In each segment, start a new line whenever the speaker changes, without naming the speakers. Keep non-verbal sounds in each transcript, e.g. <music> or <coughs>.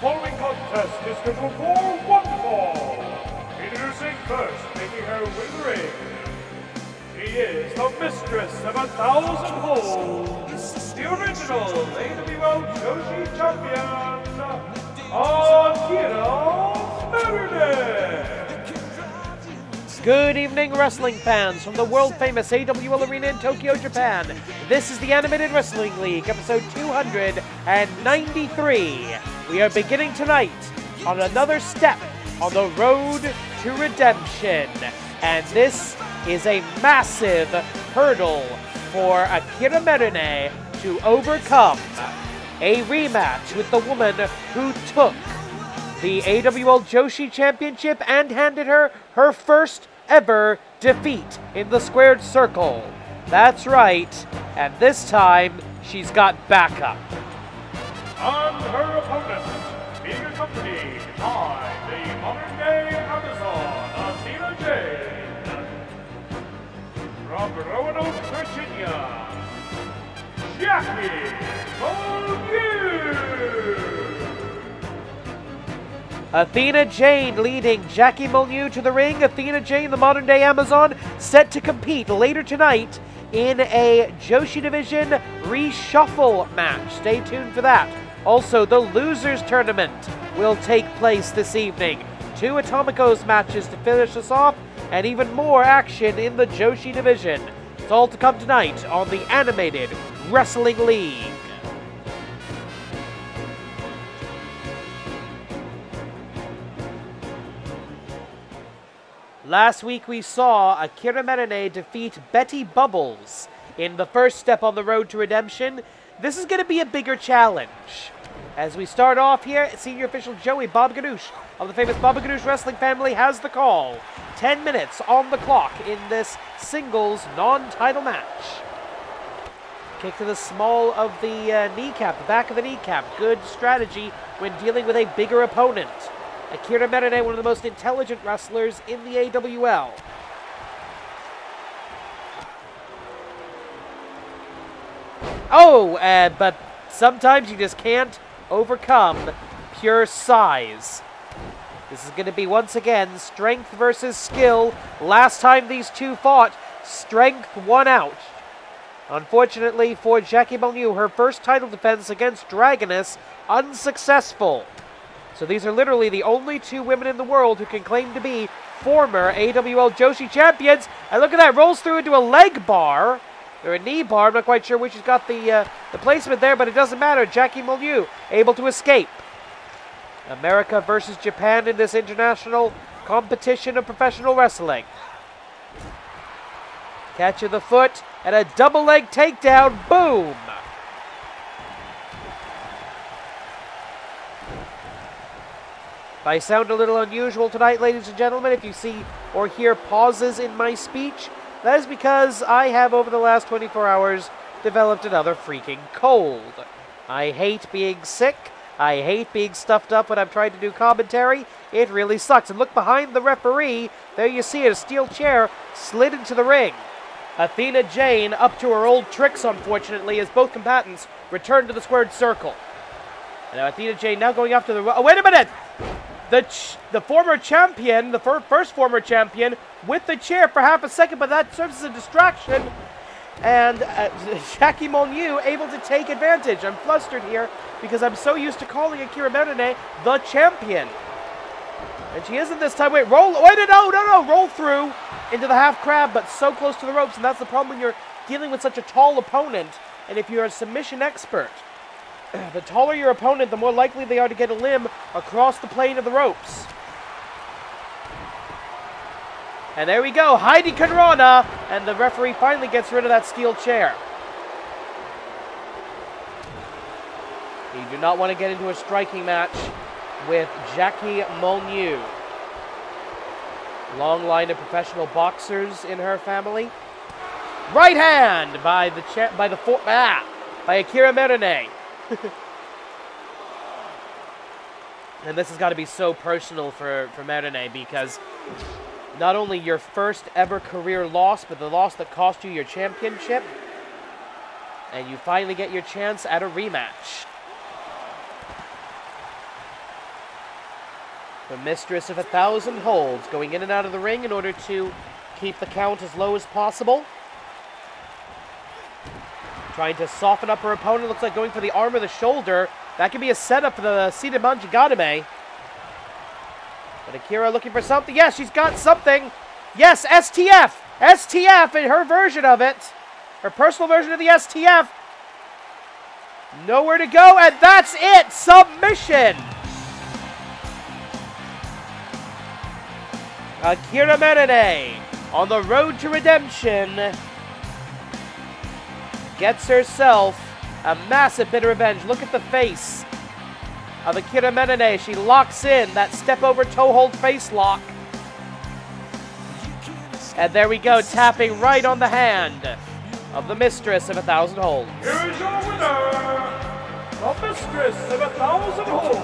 following contest is scheduled for one fall. Introducing first, making her to the ring. She is the mistress of a thousand holds, the original AWL Joshi champion, Akira Meredith.
Good evening, wrestling fans from the world famous AWL Arena in Tokyo, Japan. This is the Animated Wrestling League, episode 293. We are beginning tonight on another step on the road to redemption. And this is a massive hurdle for Akira Merune to overcome. A rematch with the woman who took the AWL Joshi Championship and handed her her first ever defeat in the squared circle. That's right, and this time she's got backup.
And her the modern day Amazon, Athena Jane. From Roanoke, Virginia, Jackie.
Athena Jane leading Jackie Molyneux to the ring. Athena Jane, the modern day Amazon, set to compete later tonight in a Joshi Division reshuffle match. Stay tuned for that. Also, the Losers Tournament will take place this evening. Two Atomicos matches to finish us off, and even more action in the Joshi Division. It's all to come tonight on the Animated Wrestling League. Last week we saw Akira Merene defeat Betty Bubbles in the first step on the road to redemption. This is going to be a bigger challenge. As we start off here, senior official Joey Bob Ganoush of the famous Bob Ganoush wrestling family has the call. 10 minutes on the clock in this singles non-title match. Kick to the small of the uh, kneecap, the back of the kneecap. Good strategy when dealing with a bigger opponent. Akira Merene, one of the most intelligent wrestlers in the AWL. Oh, uh, but sometimes you just can't overcome pure size. This is going to be once again strength versus skill. Last time these two fought, strength won out. Unfortunately for Jackie Molyneux, her first title defense against Dragoness unsuccessful. So these are literally the only two women in the world who can claim to be former AWL Joshi champions. And look at that, rolls through into a leg bar. Or a knee bar, I'm not quite sure which has got the, uh, the placement there, but it doesn't matter. Jackie Molyneux able to escape. America versus Japan in this international competition of professional wrestling. Catch of the foot and a double leg takedown. Boom! If I sound a little unusual tonight, ladies and gentlemen, if you see or hear pauses in my speech, that is because I have, over the last 24 hours, developed another freaking cold. I hate being sick. I hate being stuffed up when I'm trying to do commentary. It really sucks. And look behind the referee. There you see it, a steel chair slid into the ring. Athena Jane up to her old tricks, unfortunately, as both combatants return to the squared circle. And now Athena Jane now going after the... Oh, wait a minute! The the former champion, the fir first former champion, with the chair for half a second, but that serves as a distraction. And uh, <laughs> Jackie Molyneux able to take advantage. I'm flustered here because I'm so used to calling Akira Merune the champion. And she isn't this time. Wait, roll. Wait, no, no, no. Roll through into the half crab, but so close to the ropes. And that's the problem when you're dealing with such a tall opponent. And if you're a submission expert, <sighs> the taller your opponent, the more likely they are to get a limb across the plane of the ropes. And there we go, Heidi Kanrana, and the referee finally gets rid of that steel chair. You do not want to get into a striking match with Jackie Molyneux. Long line of professional boxers in her family. Right hand by the by the ah, by Akira Merune. <laughs> and this has got to be so personal for, for Merine because not only your first ever career loss, but the loss that cost you your championship, and you finally get your chance at a rematch. The mistress of a thousand holds, going in and out of the ring in order to keep the count as low as possible. Trying to soften up her opponent. Looks like going for the arm or the shoulder. That could be a setup for the seated Manjigatame. But Akira looking for something. Yes, she's got something. Yes, STF. STF in her version of it. Her personal version of the STF. Nowhere to go, and that's it. Submission. Akira Menene on the road to redemption gets herself a massive bit of revenge. Look at the face of Akira Menene. She locks in that step over toe hold face lock. And there we go, tapping right on the hand of the mistress of a thousand holds.
Here is your winner, the mistress of a thousand holds,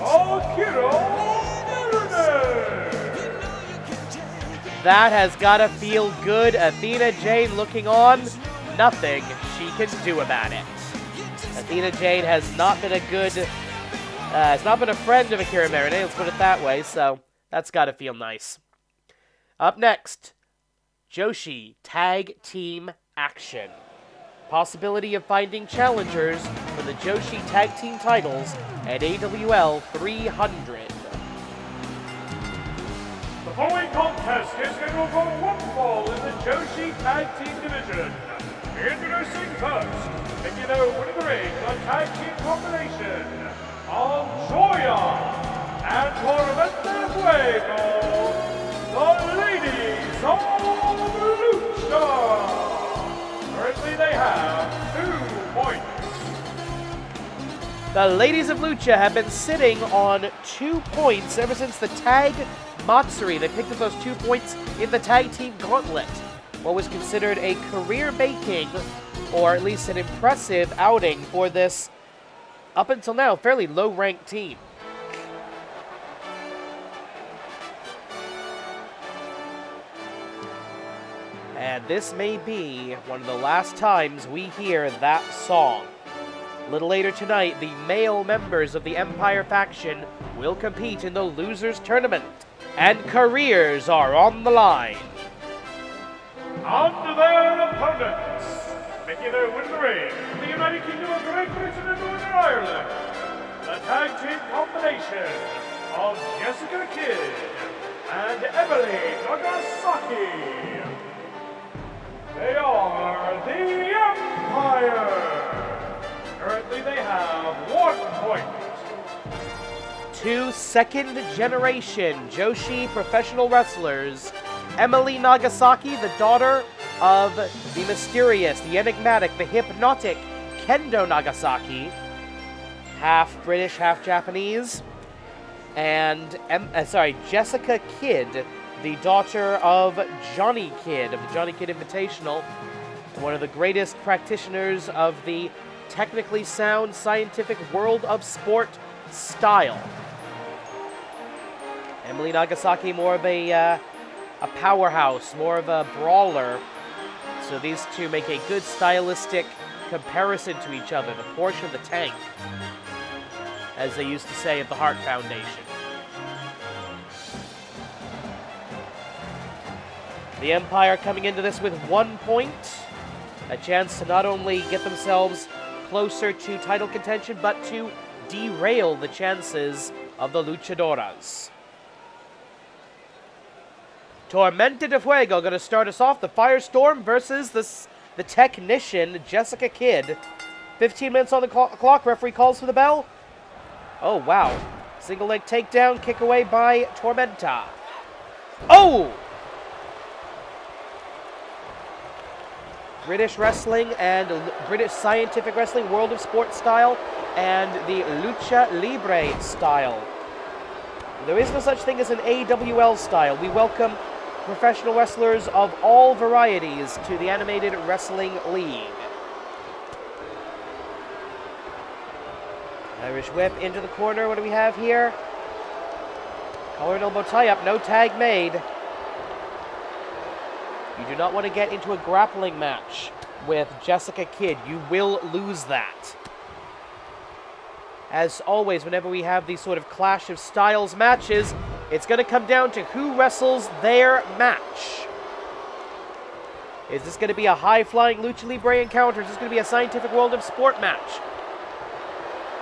Akira Menene.
That has got to feel good. Athena Jade looking on. Nothing she can do about it. Athena Jade has not been a good, uh, has not been a friend of Akira Menene, let's put it that way, so that's got to feel nice. Up next, Joshi Tag Team Action. Possibility of finding challengers for the Joshi Tag Team titles at AWL 300.
The following contest is scheduled for one fall in the Joshi Tag Team Division. Introducing first, making their way to the ring, the Tag Team combination of Joya and Tormenta Fuego, the ladies of Lucha. Currently they have two points.
The ladies of Lucha have been sitting on two points ever since the tag Matsuri. They picked up those two points in the tag team gauntlet. What was considered a career making, or at least an impressive outing for this, up until now, fairly low ranked team. And this may be one of the last times we hear that song. A little later tonight, the male members of the Empire faction will compete in the Losers Tournament, and careers are on the line.
Making their the the United Kingdom of Great Britain and Northern Ireland, the tag team combination of Jessica Kidd and Emily Nagasaki. They are the Empire. Currently, they have one point.
Two second generation Joshi professional wrestlers Emily Nagasaki, the daughter of the mysterious, the enigmatic, the hypnotic Kendo Nagasaki, half British, half Japanese, and uh, sorry, Jessica Kidd, the daughter of Johnny Kidd of the Johnny Kidd Invitational, one of the greatest practitioners of the technically sound scientific world of sport style. Emily Nagasaki, more of a uh, a powerhouse, more of a brawler. So these two make a good stylistic comparison to each other, the portion of the tank, as they used to say at the Hart Foundation. The Empire coming into this with one point, a chance to not only get themselves closer to title contention, but to derail the chances of the Luchadoras. Tormenta de Fuego going to start us off. The Firestorm versus the, the Technician, Jessica Kidd. 15 minutes on the cl clock. Referee calls for the bell. Oh, wow. Single leg takedown, kick away by Tormenta. Oh! British wrestling and British scientific wrestling, world of sport style, and the lucha libre style. There is no such thing as an AWL style. We welcome professional wrestlers of all varieties to the Animated Wrestling League. Irish whip into the corner. What do we have here? Collar and elbow tie up. No tag made. You do not want to get into a grappling match with Jessica Kidd. You will lose that. As always, whenever we have these sort of clash of styles matches, it's going to come down to who wrestles their match. Is this going to be a high-flying Lucha Libre encounter? Is this going to be a Scientific World of Sport match?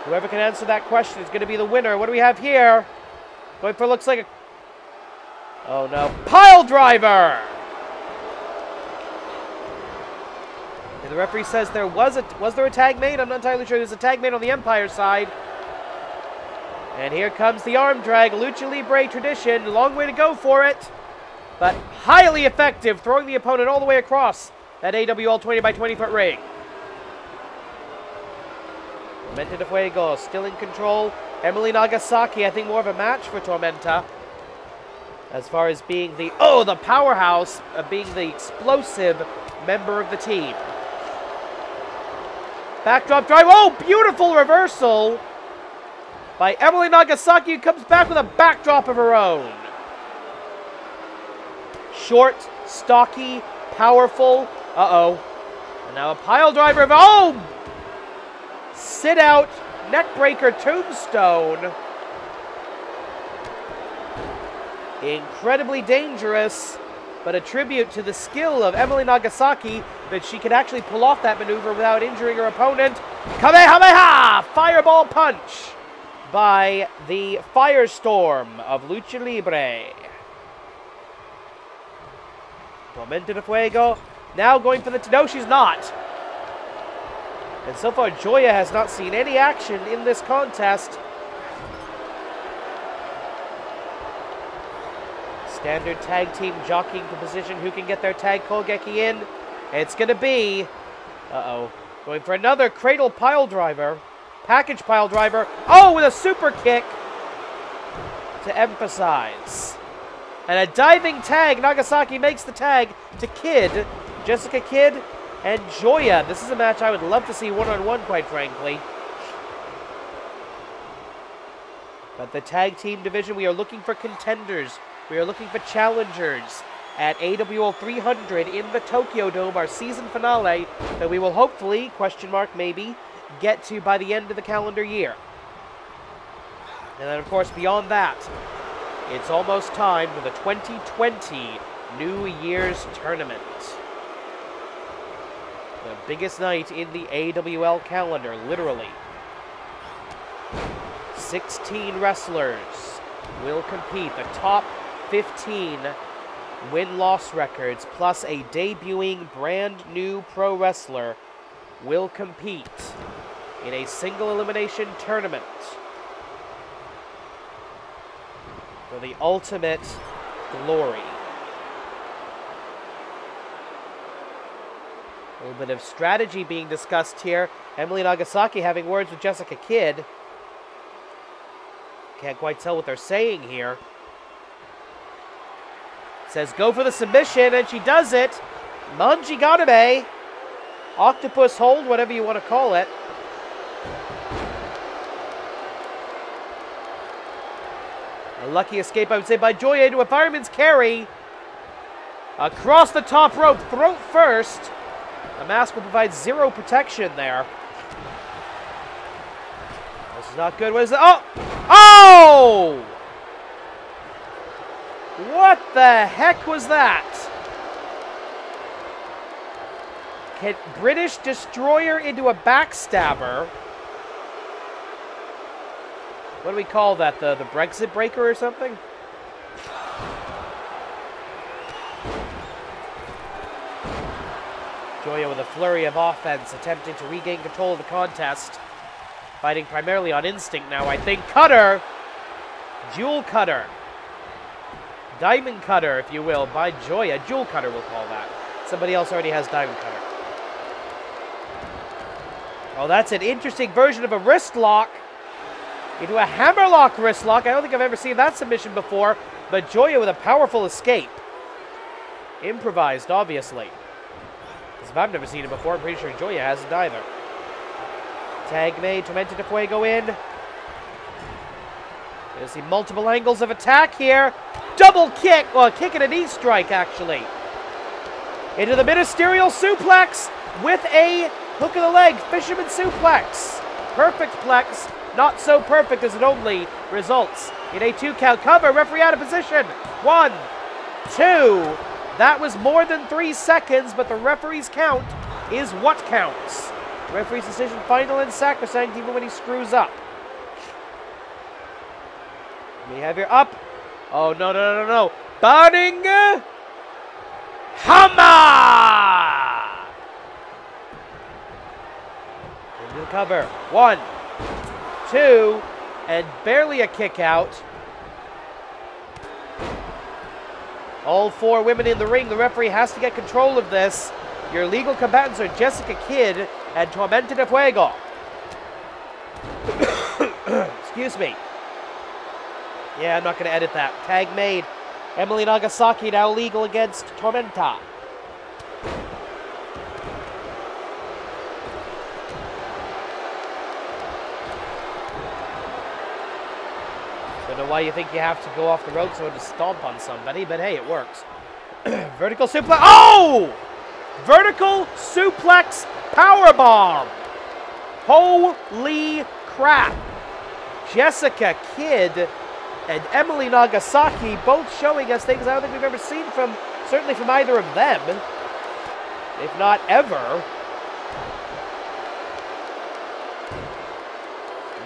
Whoever can answer that question is going to be the winner. What do we have here? Going for looks like a... Oh no. Pile driver! And the referee says there was a was there a tag made? I'm not entirely sure. There's a tag made on the Empire side. And here comes the arm drag, Lucha Libre tradition. Long way to go for it. But highly effective, throwing the opponent all the way across that AWL 20 by 20 foot ring. Tormenta de Fuego still in control. Emily Nagasaki, I think more of a match for Tormenta. As far as being the, oh, the powerhouse, uh, being the explosive member of the team. Backdrop drive. Oh, beautiful reversal by Emily Nagasaki, who comes back with a backdrop of her own. Short, stocky, powerful. Uh-oh. And now a pile driver of, oh! Sit out, neckbreaker tombstone. Incredibly dangerous but a tribute to the skill of Emily Nagasaki that she could actually pull off that maneuver without injuring her opponent. Kamehameha! Fireball punch by the Firestorm of Lucha Libre. Tormenta de Fuego now going for the... No, she's not. And so far, Joya has not seen any action in this contest. Standard tag team jockeying to position who can get their tag Kogeki in. It's going to be, uh-oh, going for another cradle pile driver, package pile driver. Oh, with a super kick to emphasize. And a diving tag. Nagasaki makes the tag to Kidd, Jessica Kidd, and Joya. This is a match I would love to see one-on-one, -on -one, quite frankly. But the tag team division, we are looking for contenders. We are looking for challengers at AWL 300 in the Tokyo Dome, our season finale that we will hopefully, question mark maybe, get to by the end of the calendar year. And then, of course, beyond that, it's almost time for the 2020 New Year's Tournament. The biggest night in the AWL calendar, literally. 16 wrestlers will compete. The top 15 win-loss records plus a debuting brand new pro wrestler will compete in a single elimination tournament for the ultimate glory. A little bit of strategy being discussed here. Emily Nagasaki having words with Jessica Kidd. Can't quite tell what they're saying here. Says go for the submission, and she does it. Manji Gatame. Octopus hold, whatever you want to call it. A lucky escape, I would say, by Joya to a fireman's carry. Across the top rope, throat first. The mask will provide zero protection there. This is not good. What is it? Oh! Oh! What the heck was that? British Destroyer into a backstabber. What do we call that? The, the Brexit breaker or something? Joya with a flurry of offense, attempting to regain control of the contest. Fighting primarily on instinct now, I think. Cutter! Jewel Cutter. Diamond Cutter, if you will, by Joya. Jewel Cutter, we'll call that. Somebody else already has Diamond Cutter. Oh, that's an interesting version of a wrist lock into a hammerlock wrist lock. I don't think I've ever seen that submission before, but Joya with a powerful escape. Improvised, obviously. Because if I've never seen it before, I'm pretty sure Joya hasn't either. Tag made, Tormenta de Fuego in. You see multiple angles of attack here. Double kick, well, a kick and a knee strike, actually. Into the ministerial suplex with a hook of the leg, fisherman suplex. Perfect plex. Not so perfect as it only results in a two count cover. Referee out of position. One, two. That was more than three seconds, but the referee's count is what counts. referee's decision final and sacrosanct even when he screws up. We have your up. Oh, no, no, no, no. Burning Hammer! Into the cover. One, two, and barely a kick out. All four women in the ring. The referee has to get control of this. Your legal combatants are Jessica Kidd and Tormenta de Fuego. <coughs> Excuse me. Yeah, I'm not going to edit that. Tag made. Emily Nagasaki now legal against Tormenta. Why you think you have to go off the ropes or to stomp on somebody, but hey, it works. <clears throat> Vertical suplex. Oh! Vertical suplex power bomb. Holy crap. Jessica Kidd and Emily Nagasaki both showing us things I don't think we've ever seen from, certainly from either of them, if not ever.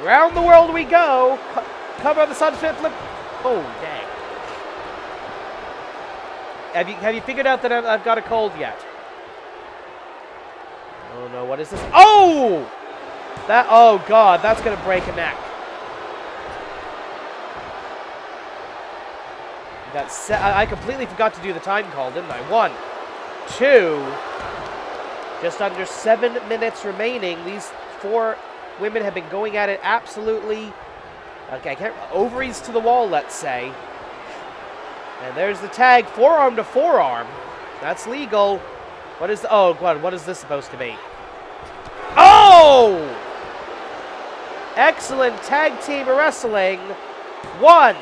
Round the world we go. Co cover of the sunset flip. Oh, dang. Have you, have you figured out that I've, I've got a cold yet? Oh no, what is this? Oh! That, oh god, that's gonna break a neck. That's I completely forgot to do the time call, didn't I? One, two, just under seven minutes remaining. These four women have been going at it absolutely, okay, ovaries to the wall, let's say. And there's the tag, forearm to forearm. That's legal. What is, oh god, what is this supposed to be? Oh! Excellent tag team wrestling. One,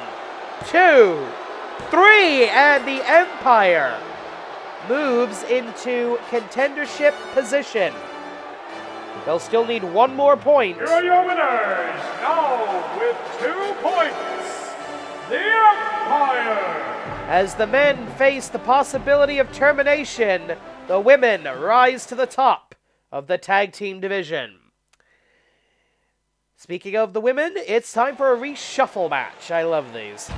two, three, and the Empire moves into contendership position. They'll still need one more point.
Here are your winners, now with two points, the Empire.
As the men face the possibility of termination, the women rise to the top of the tag team division. Speaking of the women, it's time for a reshuffle match. I love these.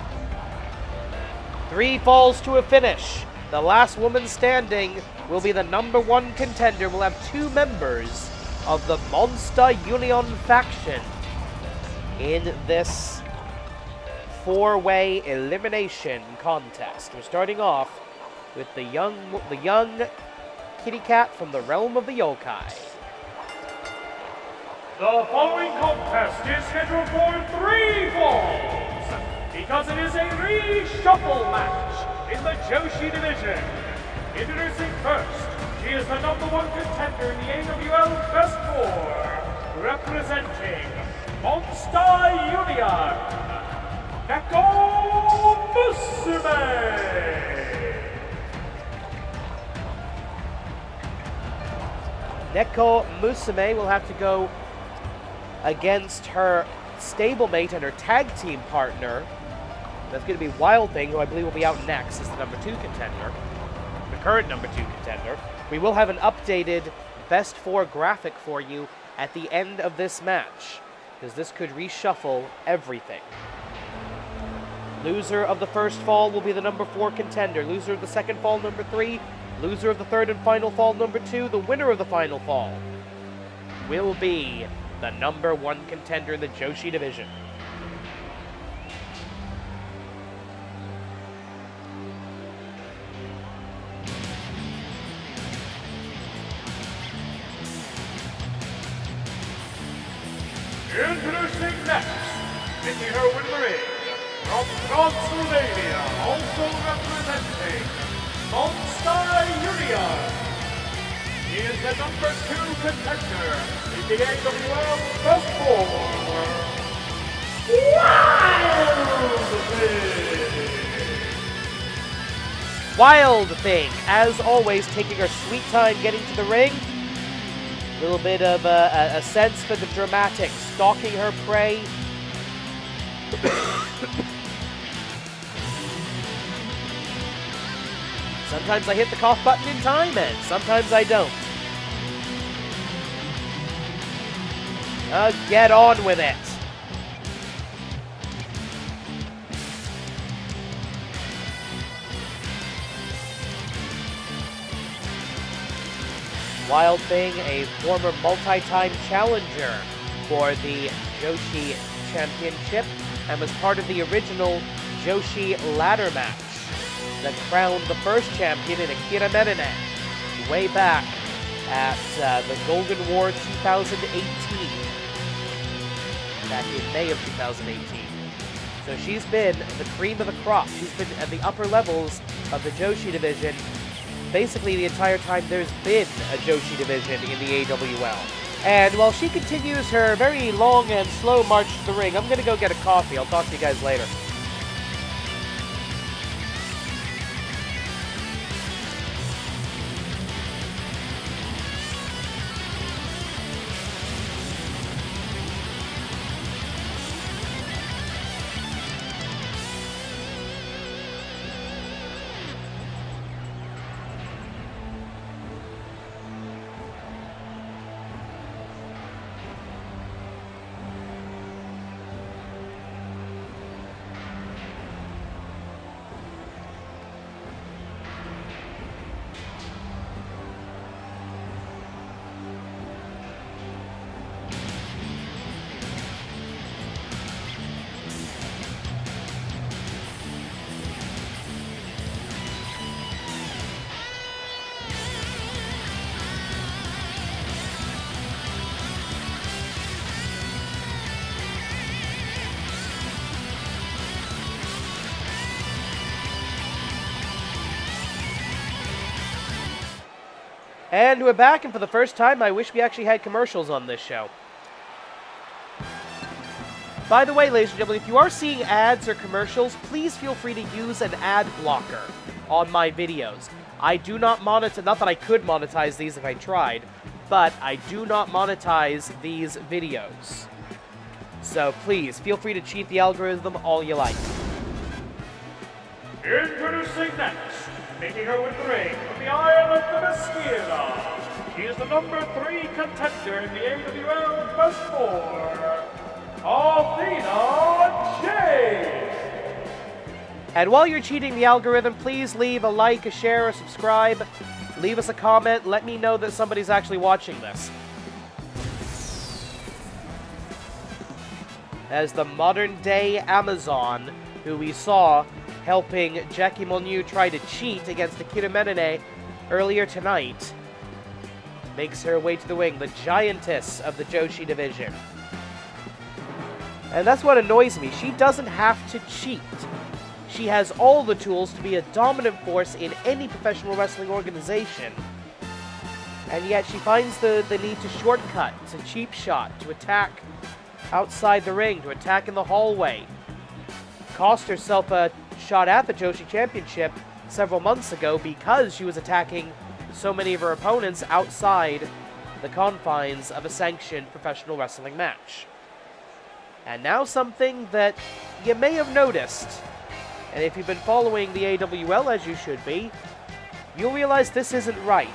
Three falls to a finish. The last woman standing will be the number one contender. We'll have two members of the Monster Union faction in this four-way elimination contest. We're starting off with the young, the young kitty cat from the realm of the yokai.
The following contest is scheduled for three falls because it is a reshuffle match in the Joshi division. Introducing first, she is the number one contender in the AWL Best Four, representing Monster Union, Neko Musume.
Neko Musume will have to go against her stablemate and her tag team partner, that's going to be Wild Thing, who I believe will be out next as the number two contender, the current number two contender. We will have an updated best four graphic for you at the end of this match, because this could reshuffle everything. Loser of the first fall will be the number four contender. Loser of the second fall, number three. Loser of the third and final fall, number two. The winner of the final fall will be the number one contender in the Joshi division.
Introducing next, making her win the ring, from Transylvania, also representing Monster Union. He is the number two contender in the AWL Four. Wild Thing.
Wild Thing, as always, taking her sweet time getting to the ring. Little bit of a, a, a sense for the dramatic, stalking her prey. sometimes I hit the cough button in time, and sometimes I don't. Uh, get on with it. Wild Thing, a former multi-time challenger for the Joshi Championship and was part of the original Joshi ladder match that crowned the first champion in Akira Menene way back at uh, the Golden War 2018, back in May of 2018. So she's been the cream of the crop. She's been at the upper levels of the Joshi division basically the entire time there's been a Joshi division in the AWL. And while she continues her very long and slow march to the ring, I'm going to go get a coffee. I'll talk to you guys later. And we're back, and for the first time, I wish we actually had commercials on this show. By the way, ladies and gentlemen, if you are seeing ads or commercials, please feel free to use an ad blocker on my videos. I do not monetize, not that I could monetize these if I tried, but I do not monetize these videos. So please, feel free to cheat the algorithm all you like.
Introducing next, making her to the ring from the island of Esquila. She is the number three contender in the AWL Best Four, Athena Jade.
And while you're cheating the algorithm, please leave a like, a share, a subscribe. Leave us a comment. Let me know that somebody's actually watching this. As the modern day Amazon, who we saw helping Jackie Molyneux try to cheat against Akira Menene earlier tonight, makes her way to the wing, the giantess of the Joshi division. And that's what annoys me. She doesn't have to cheat. She has all the tools to be a dominant force in any professional wrestling organization. And yet she finds the, the need to shortcut, to cheap shot, to attack outside the ring, to attack in the hallway. Cost herself a shot at the Joshi Championship several months ago because she was attacking so many of her opponents outside the confines of a sanctioned professional wrestling match. And now something that you may have noticed, and if you've been following the AWL as you should be, you'll realize this isn't right.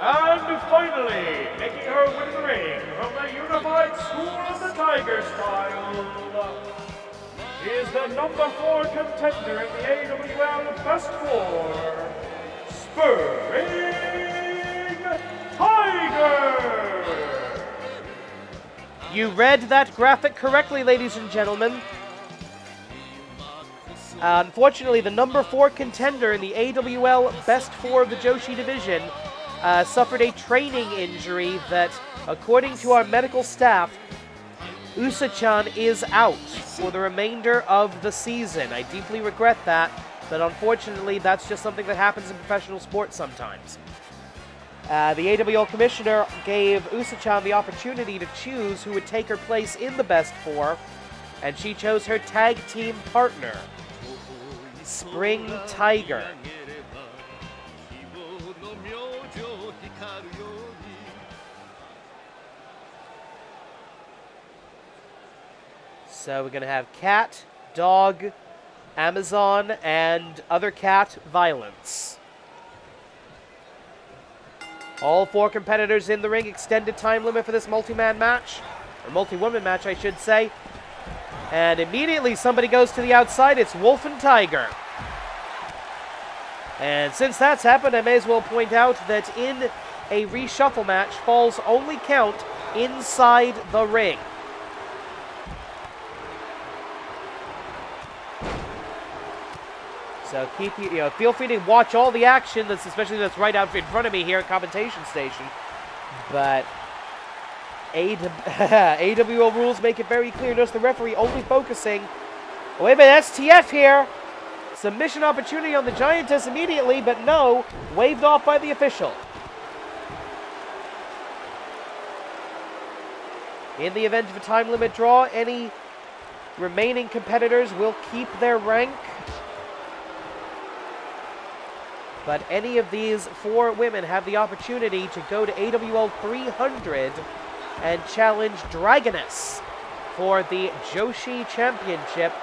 And finally, making her to the ring from the Unified School of the Tiger Style, is the number four contender in the AWL Best Four, Spring Tiger!
You read that graphic correctly, ladies and gentlemen. Uh, unfortunately, the number four contender in the AWL Best Four of the Joshi division uh, suffered a training injury that, according to our medical staff, Usa-chan is out for the remainder of the season. I deeply regret that, but unfortunately, that's just something that happens in professional sports sometimes. Uh, the AWL commissioner gave Usa-chan the opportunity to choose who would take her place in the best four, and she chose her tag team partner, Spring Tiger. So we're going to have cat, dog, Amazon, and other cat violence. All four competitors in the ring, extended time limit for this multi-man match, or multi-woman match, I should say. And immediately somebody goes to the outside. It's Wolf and Tiger. And since that's happened, I may as well point out that in a reshuffle match, falls only count inside the ring. So keep you know, feel free to watch all the action that's especially that's right out in front of me here at commentation station. But AWL <laughs> rules make it very clear. Notice the referee only focusing. Oh, wait a minute, that's TF here. Submission opportunity on the Giantess immediately, but no, waved off by the official. In the event of a time limit draw, any remaining competitors will keep their rank. But any of these four women have the opportunity to go to AWL 300 and challenge Dragoness for the Joshi Championship.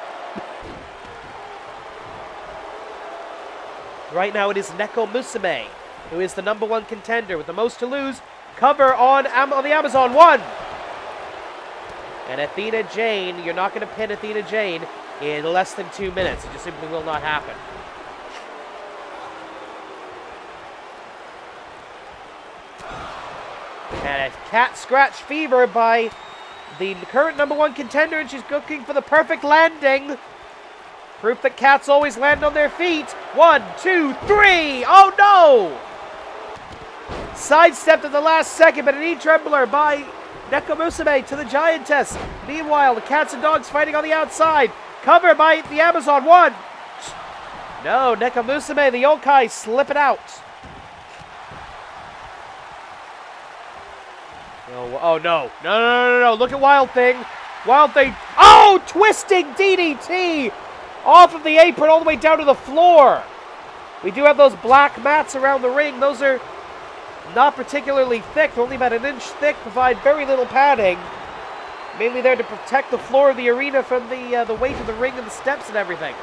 Right now it is Neko Musume, who is the number one contender with the most to lose. Cover on, Am on the Amazon. One. And Athena Jane, you're not going to pin Athena Jane in less than two minutes. It just simply will not happen. And a cat scratch fever by the current number one contender, and she's looking for the perfect landing. Proof that cats always land on their feet. One, two, three. Oh no! Sidestepped at the last second, but an E-Trembler by Neko Musume to the Giantess. Meanwhile, the cats and dogs fighting on the outside. Covered by the Amazon. One. No, Neko Musume, the yokai, slip it out. Oh, oh no. No, no, no, no, no. Look at Wild Thing. Wild Thing. Oh, twisting DDT off of the apron all the way down to the floor. We do have those black mats around the ring. Those are not particularly thick, They're only about an inch thick, provide very little padding. Mainly there to protect the floor of the arena from the, uh, the weight of the ring and the steps and everything.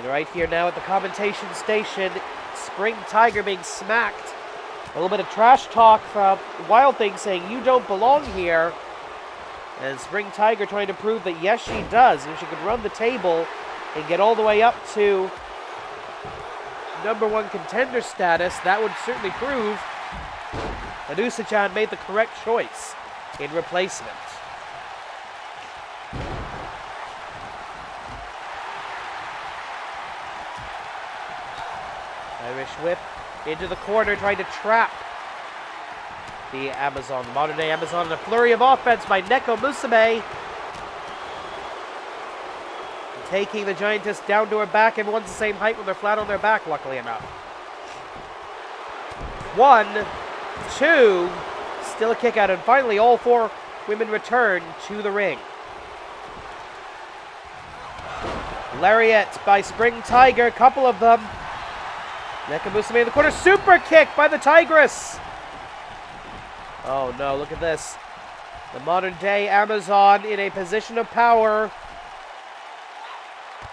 And right here now at the commentation station, Spring Tiger being smacked. A little bit of trash talk from Wild Thing saying, you don't belong here. And Spring Tiger trying to prove that yes, she does. If she could run the table and get all the way up to number one contender status, that would certainly prove Anusa-chan made the correct choice in replacement. Irish whip into the corner, trying to trap the Amazon, the modern day Amazon, and a flurry of offense by Neko Musume. Taking the Giantess down to her back. Everyone's the same height when they're flat on their back, luckily enough. One, two, still a kick out, and finally all four women return to the ring. Lariat by Spring Tiger, a couple of them. Neko Musume in the corner, super kick by the Tigress. Oh no, look at this. The modern day Amazon in a position of power.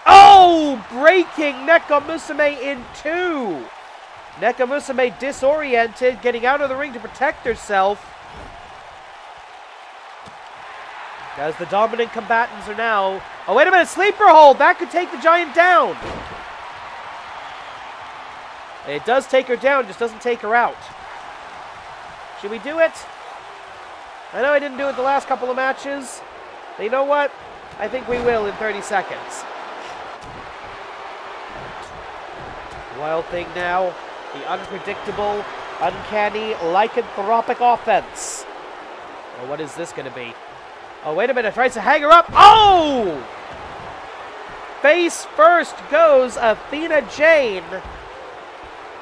Oh! Breaking Neko Musume in two. Neko Musume disoriented, getting out of the ring to protect herself. As the dominant combatants are now. Oh, wait a minute, sleeper hold! That could take the giant down. It does take her down, just doesn't take her out. Should we do it? I know I didn't do it the last couple of matches. But you know what? I think we will in 30 seconds. Wild thing now. The unpredictable, uncanny, lycanthropic offense. Well, what is this going to be? Oh, wait a minute. Tries to hang her up. Oh! Face first goes Athena Jane.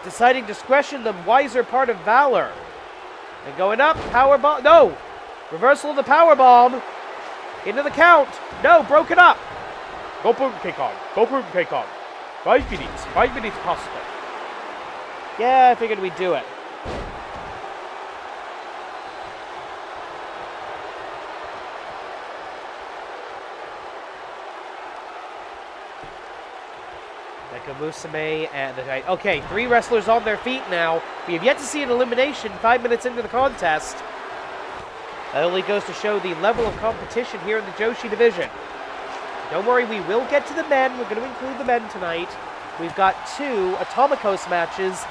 Deciding discretion, the wiser part of valor. And going up, power bomb. No! Reversal of the power bomb. Into the count. No, broken up. Go Putin kick on. Go Putin kick on. Five minutes. Five minutes possible. Yeah, I figured we'd do it. Nekamusume and the okay, three wrestlers on their feet now. We have yet to see an elimination five minutes into the contest. That only goes to show the level of competition here in the Joshi division. Don't worry, we will get to the men. We're going to include the men tonight. We've got two Atomicos matches,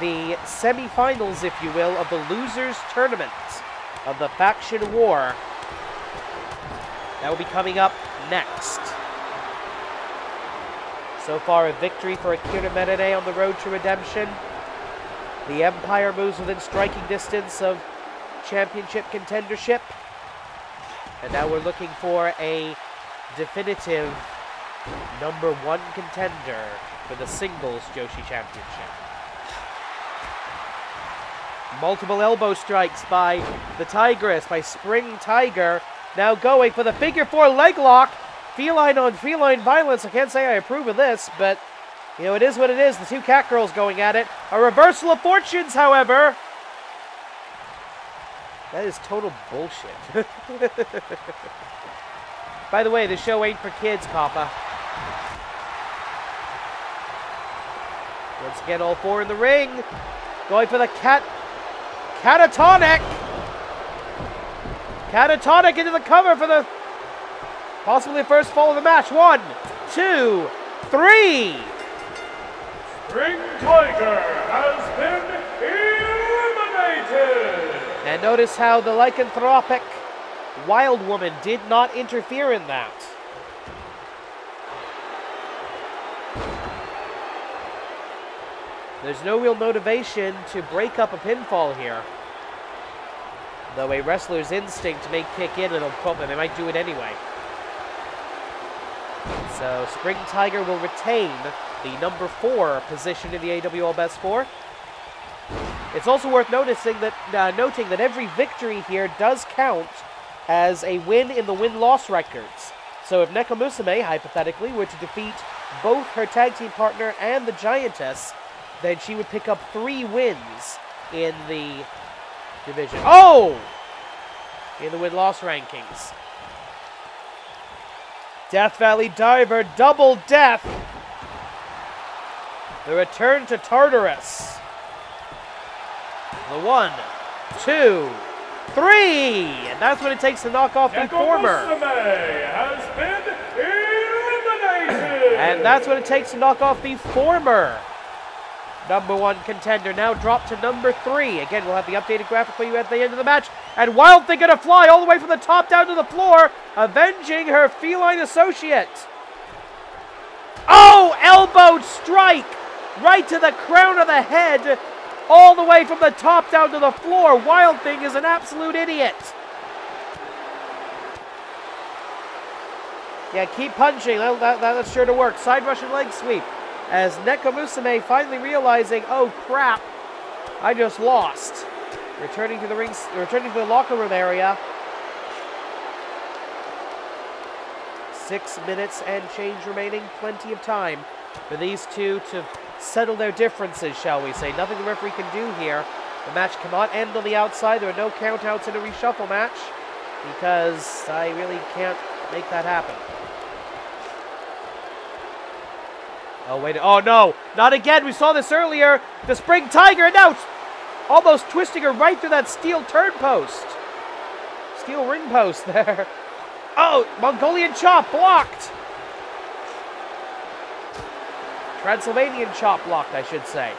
the semifinals, if you will, of the losers tournament of the faction war. That will be coming up next. So far, a victory for Akira Merene on the road to redemption. The Empire moves within striking distance of championship contendership. And now we're looking for a definitive number one contender for the singles Joshi Championship. Multiple elbow strikes by the Tigress, by Spring Tiger. Now going for the figure four leg lock. Feline on feline violence. I can't say I approve of this, but you know, it is what it is. The two cat girls going at it. A reversal of fortunes, however. That is total bullshit. <laughs> By the way, the show ain't for kids. Once again, all four in the ring. Going for the cat. Catatonic! Catatonic into the cover for the possibly first fall of the match. One, two, three.
Spring Tiger has been eliminated.
And notice how the lycanthropic wild woman did not interfere in that. There's no real motivation to break up a pinfall here. Though a wrestler's instinct may kick in and they might do it anyway. So Spring Tiger will retain the number four position in the AWL Best Four. It's also worth noticing that uh, noting that every victory here does count as a win in the win-loss records. So if Nekamusume, hypothetically, were to defeat both her tag team partner and the Giantess, then she would pick up three wins in the division. Oh! In the win-loss rankings. Death Valley Driver, double death. The return to Tartarus. The one, two, three. And that's what it takes to knock off the former.
has been eliminated.
And that's what it takes to knock off the former number one contender. Now dropped to number three. Again, we'll have the updated graphic for you at the end of the match. And Wild Thing gonna fly all the way from the top down to the floor, avenging her feline associate. Oh, elbowed strike right to the crown of the head, all the way from the top down to the floor. Wild Thing is an absolute idiot. Yeah, keep punching. That, that, that's sure to work. Side Russian leg sweep as Nekamusume finally realizing, oh crap, I just lost. Returning to the ring, returning to the locker room area. Six minutes and change remaining, plenty of time for these two to settle their differences, shall we say. Nothing the referee can do here. The match cannot end on the outside. There are no countouts in a reshuffle match because I really can't make that happen. Oh, wait. Oh, no. Not again. We saw this earlier. The Spring Tiger, and now almost twisting her right through that steel turn post. Steel ring post <laughs> there. Oh, Mongolian chop blocked. Transylvanian chop blocked, I should say.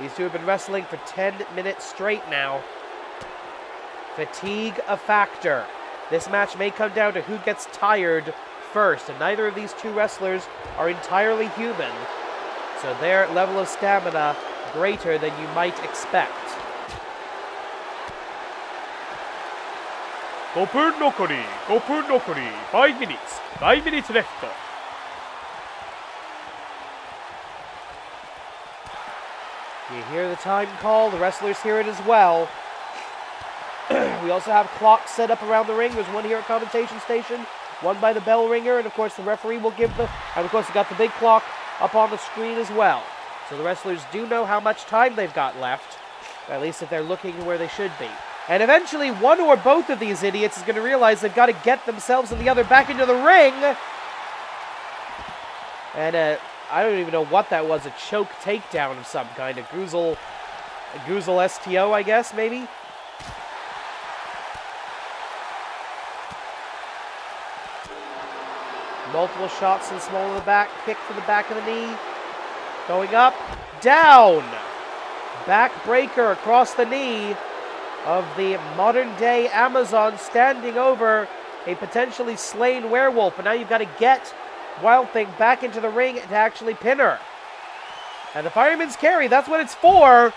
These two have been wrestling for 10 minutes straight now. Fatigue a factor. This match may come down to who gets tired first, and neither of these two wrestlers are entirely human, so their level of stamina greater than you might expect.
Gopun Nokori, Gopun Nokori, 5 minutes, 5 minutes left.
You hear the time call, the wrestlers hear it as well. <clears throat> we also have clocks set up around the ring. There's one here at Commentation Station one by the bell ringer, and of course the referee will give the, and of course we got the big clock up on the screen as well. So the wrestlers do know how much time they've got left, at least if they're looking where they should be. And eventually, one or both of these idiots is going to realize they've got to get themselves and the other back into the ring. And uh, I don't even know what that was a choke takedown of some kind. A Goozle, a Goozle STO, I guess, maybe? Multiple shots in small of the back, kick to the back of the knee. Going up, down. Back breaker across the knee of the modern day Amazon standing over a potentially slain werewolf. But now you've got to get Wild Thing back into the ring to actually pin her. And the fireman's carry, that's what it's for.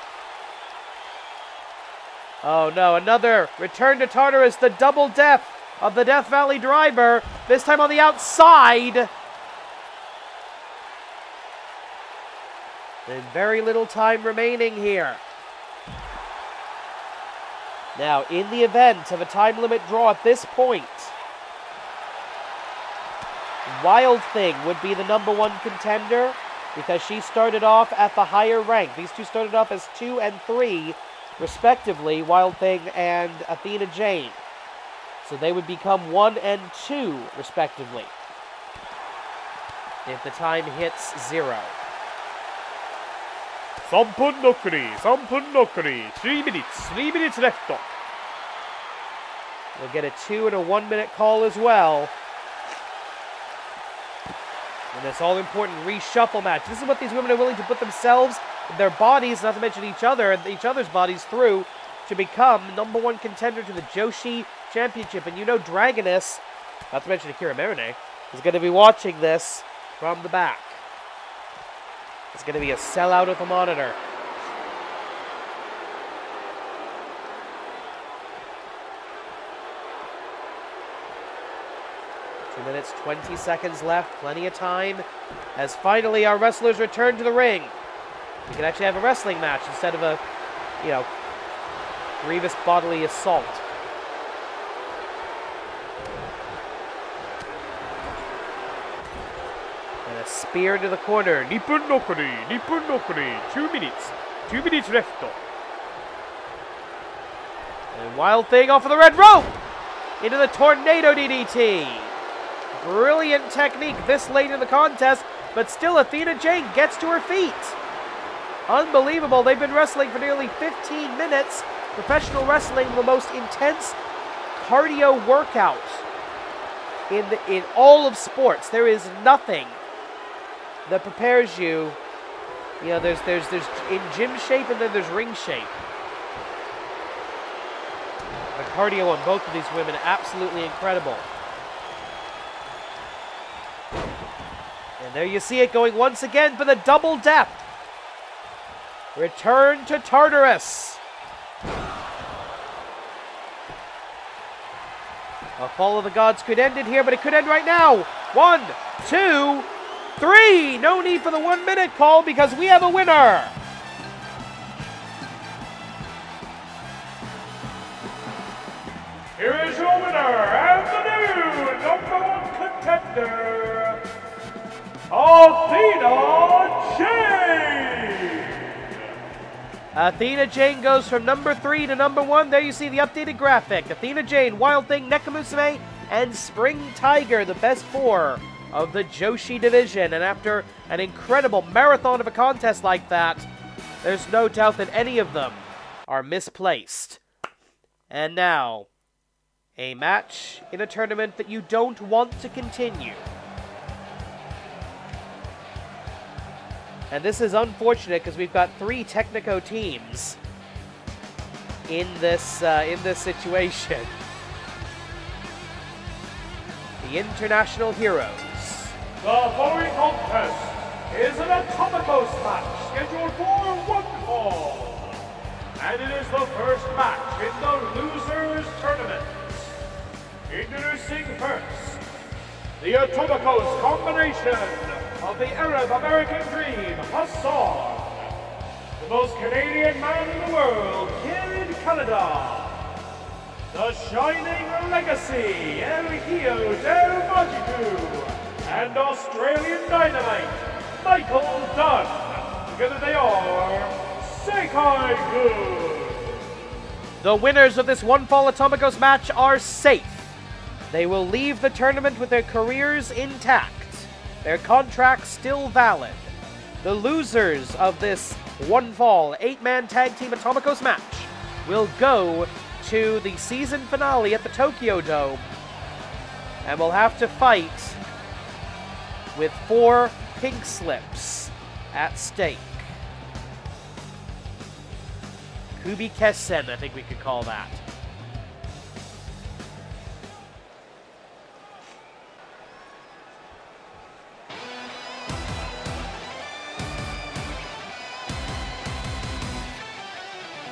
Oh no, another return to Tartarus, the double death of the Death Valley driver, this time on the outside. And very little time remaining here. Now, in the event of a time limit draw at this point, Wild Thing would be the number one contender because she started off at the higher rank. These two started off as two and three, respectively, Wild Thing and Athena Jane. So they would become one and two, respectively, if the time hits zero.
3分残り、3分残り、3 minutes, 3 minutes left.
We'll get a two and a one minute call as well. And this all important reshuffle match. This is what these women are willing to put themselves, their bodies, not to mention each other, and each other's bodies through to become number one contender to the Joshi Championship. And you know Dragoness, not to mention Akira Marine, is going to be watching this from the back. It's going to be a sellout of the monitor. Two minutes, 20 seconds left. Plenty of time. As finally our wrestlers return to the ring. We can actually have a wrestling match instead of a, you know, grievous bodily assault. And a Spear to the corner.
Nippon Nokori, Nippon Nokori. Two minutes. Two minutes left.
And Wild Thing off of the red rope. Into the Tornado DDT. Brilliant technique this late in the contest, but still Athena Jane gets to her feet. Unbelievable. They've been wrestling for nearly 15 minutes. Professional wrestling, the most intense cardio workout in, the, in all of sports. There is nothing that prepares you. You know, there's there's there's in gym shape and then there's ring shape. The cardio on both of these women absolutely incredible. And there you see it going once again for the double death. Return to Tartarus. A fall of the gods could end it here, but it could end right now. One, two, three. No need for the one minute call because we have a winner.
Here is your winner and the new number one contender, Athena Jane.
Athena Jane goes from number three to number one. There you see the updated graphic. Athena Jane, Wild Thing, Nekamusume, and Spring Tiger, the best four of the Joshi division. And after an incredible marathon of a contest like that, there's no doubt that any of them are misplaced. And now, a match in a tournament that you don't want to continue. And this is unfortunate because we've got three Technico teams in this uh, in this situation. The International Heroes.
The following contest is an Atomicos match scheduled for one fall. And it is the first match in the Losers Tournament. Introducing first, the Atomicos combination of the Arab American Dream, Hassan. The most Canadian man in the world, Kid Canada. The Shining Legacy, El Hijo del Magiku. And Australian Dynamite, Michael Dunn. Together they are Sekai Gun.
The winners of this one Fall Atomicos match are safe. They will leave the tournament with their careers intact, their contracts still valid. The losers of this one fall eight man tag team Atomicos match will go to the season finale at the Tokyo Dome and will have to fight with four pink slips at stake. Kubi Kessen, I think we could call that.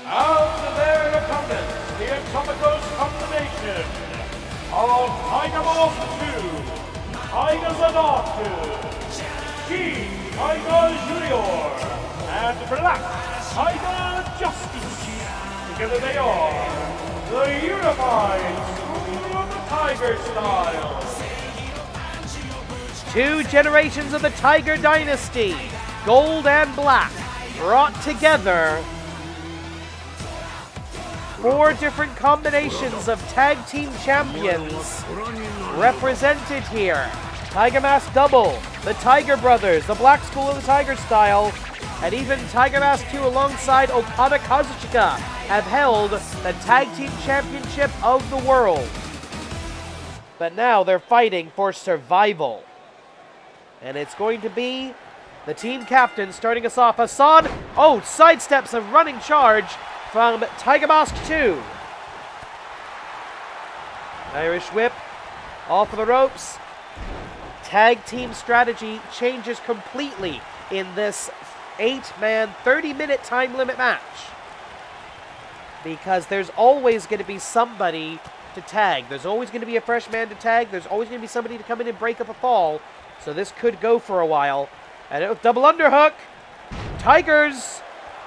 Out of their opponents, the Atomicos combination of Tiger Mask 2, Tiger Zadaku, King Tiger Junior, and Black Tiger Justice. Together they are the unified School of the Tiger style.
Two generations of the Tiger Dynasty, gold and black, brought together. Four different combinations of tag team champions represented here. Tiger Mask Double, the Tiger Brothers, the Black School of the Tiger Style, and even Tiger Mask 2 alongside Okada Kazuchika have held the Tag Team Championship of the world. But now they're fighting for survival. And it's going to be the team captain starting us off. Hassan, oh, sidesteps a running charge from Tiger Mask 2. Irish whip, off of the ropes. Tag team strategy changes completely in this eight man, 30 minute time limit match. Because there's always going to be somebody to tag. There's always going to be a fresh man to tag. There's always going to be somebody to come in and break up a fall. So this could go for a while. And it, double underhook. Tigers.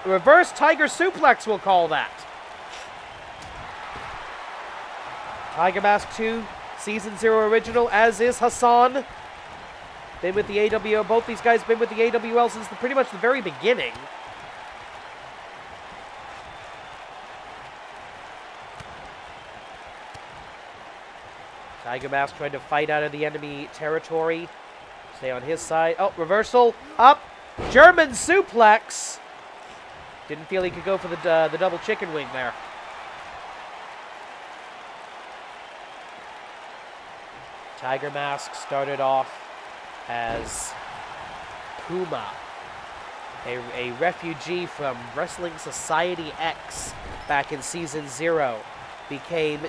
Reverse Tiger suplex, we'll call that. Tiger Mask 2, Season 0 original, as is Hassan. Been with the AWO. Both these guys been with the AWL since the, pretty much the very beginning. Tiger Mask trying to fight out of the enemy territory. Stay on his side. Oh, reversal. Up. German suplex. Didn't feel he could go for the, uh, the double chicken wing there. Tiger Mask started off as Puma, a, a refugee from Wrestling Society X back in season zero, became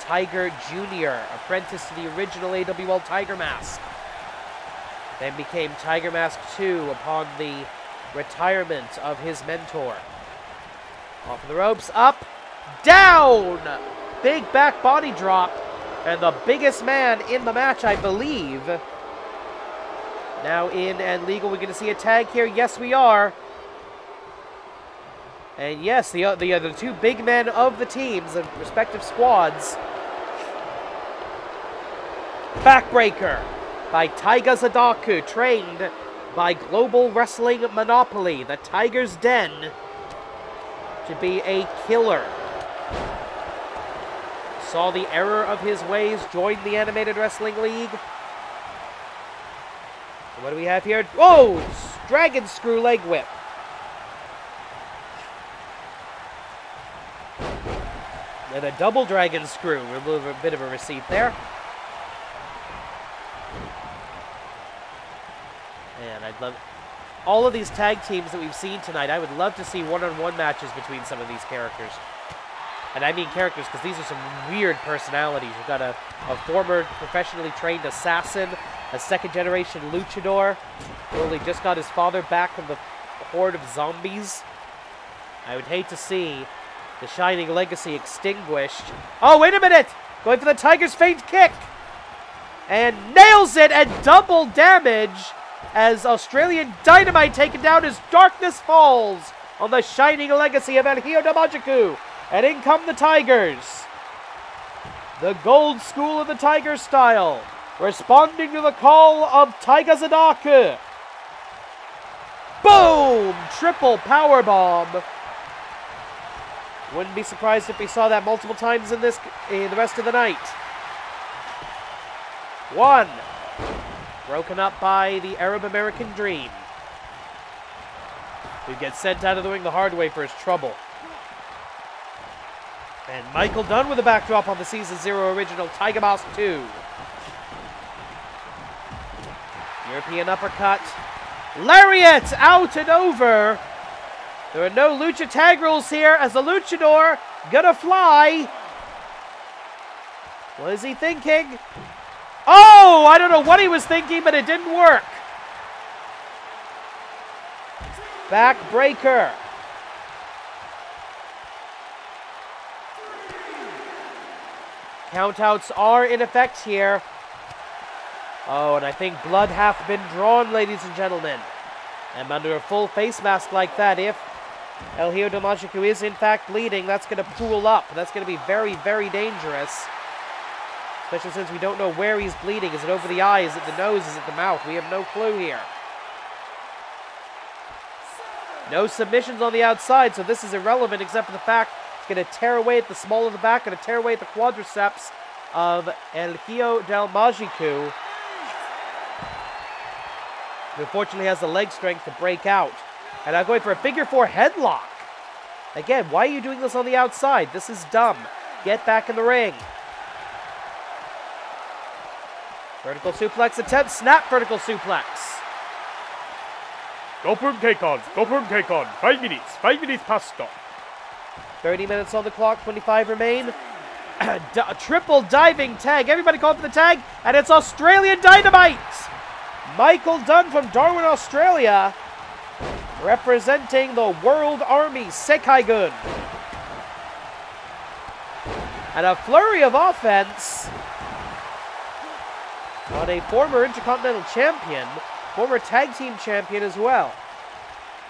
Tiger Jr., apprentice to the original AWL Tiger Mask. Then became Tiger Mask 2 upon the retirement of his mentor. Off of the ropes, up, down! Big back body drop, and the biggest man in the match, I believe. Now in and legal, we're going to see a tag here. Yes, we are. And yes, the, uh, the, uh, the two big men of the teams, of respective squads. Backbreaker by Taiga Zadaku, trained by Global Wrestling Monopoly, the Tiger's Den, to be a killer. Saw the error of his ways, joined the Animated Wrestling League. What do we have here? Whoa! Dragon Screw Leg Whip. And a double Dragon Screw. Remove a bit of a receipt there. And I'd love all of these tag teams that we've seen tonight. I would love to see one-on-one matches between some of these characters. And I mean characters because these are some weird personalities. We've got a, a former professionally trained assassin, a second generation luchador who only just got his father back from the horde of zombies. I would hate to see the Shining Legacy extinguished. Oh, wait a minute! Going for the Tiger's faint kick! And nails it at double damage as Australian Dynamite taken down as darkness falls on the Shining Legacy of El Hijo de Majiku. And in come the Tigers. The gold school of the Tiger style, responding to the call of Taiga Zadaku. Boom! Triple power bomb. Wouldn't be surprised if we saw that multiple times in this in the rest of the night. One. Broken up by the Arab American Dream. Who gets sent out of the ring the hard way for his trouble. And Michael Dunn with a backdrop on the Season Zero original Tiger Mask 2. European uppercut. Lariat out and over. There are no lucha tag rules here as the luchador gonna fly. What is he thinking? Oh, I don't know what he was thinking, but it didn't work. Backbreaker. Countouts are in effect here. Oh, and I think blood hath been drawn, ladies and gentlemen. And under a full face mask like that, if El Hijo del Magico is in fact bleeding, that's going to pool up. That's going to be very, very dangerous. Especially since we don't know where he's bleeding. Is it over the eye? Is it the nose? Is it the mouth? We have no clue here. No submissions on the outside, so this is irrelevant except for the fact it's going to tear away at the small of the back, going to tear away at the quadriceps of El Hijo del Magico. Who unfortunately has the leg strength to break out. And I'm going for a figure four headlock. Again, why are you doing this on the outside? This is dumb. Get back in the ring. Vertical suplex attempt, snap vertical suplex.
Go for him, K-Con. Go for him, K-Con. Five minutes. Five minutes past stop.
30 minutes on the clock, 25 remain. <clears throat> A triple diving tag. Everybody call for the tag, and it's Australian Dynamite. Michael Dunn from Darwin, Australia, representing the World Army Sekai Gun. And a flurry of offense on a former Intercontinental Champion, former Tag Team Champion as well.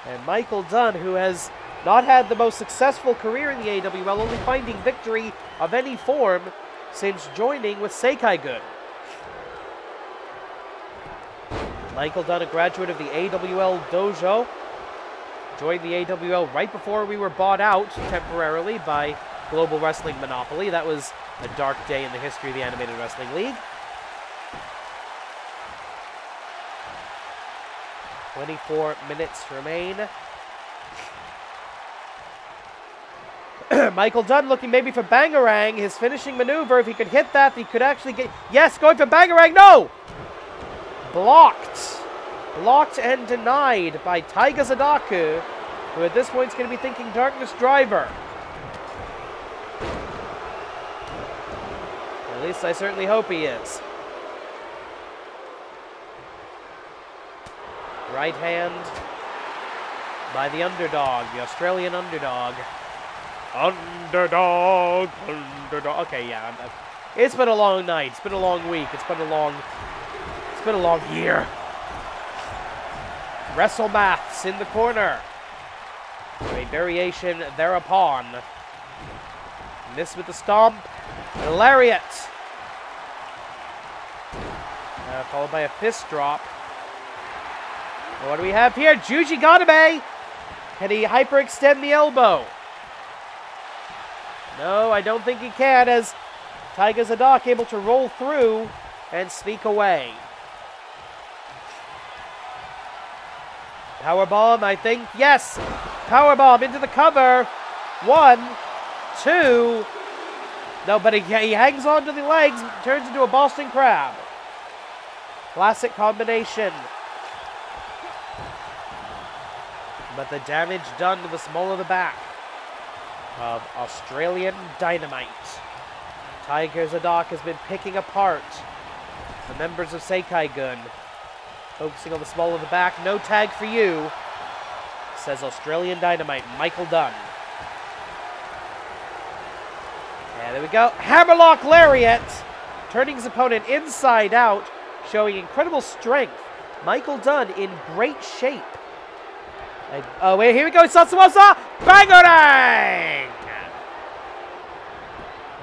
And Michael Dunn, who has not had the most successful career in the AWL, only finding victory of any form since joining with Sekai Gun. Michael Dunn, a graduate of the AWL Dojo, joined the AWL right before we were bought out temporarily by Global Wrestling Monopoly. That was a dark day in the history of the Animated Wrestling League. 24 minutes remain. <clears throat> Michael Dunn looking maybe for Bangarang, his finishing maneuver. If he could hit that, he could actually get. Yes, going for Bangarang. No! Blocked. Blocked and denied by Taiga Zadaku, who at this point is going to be thinking Darkness Driver. At least I certainly hope he is. Right hand by the underdog, the Australian underdog.
Underdog, underdog.
Okay, yeah. Uh, it's been a long night. It's been a long week. It's been a long. It's been a long year. Wrestle Maths in the corner. A variation thereupon. Miss with the stomp. Lariat. Uh, followed by a fist drop. What do we have here? Juji Gatame. Can he hyperextend the elbow? No, I don't think he can as Taiga Zadaku able to roll through and sneak away. Power bomb, I think. Yes! Power bomb into the cover. One, two. No, but he, he hangs on to the legs, turns into a Boston Crab. Classic combination. But the damage done to the small of the back of Australian Dynamite. Tiger Zadaku has been picking apart the members of Sekai Gun. Focusing on the small of the back. No tag for you, says Australian Dynamite, Michael Dunn. And there we go. Hammerlock Lariat, turning his opponent inside out, showing incredible strength. Michael Dunn in great shape. And, oh, wait, here we go. Satsuwaza! Bangarang!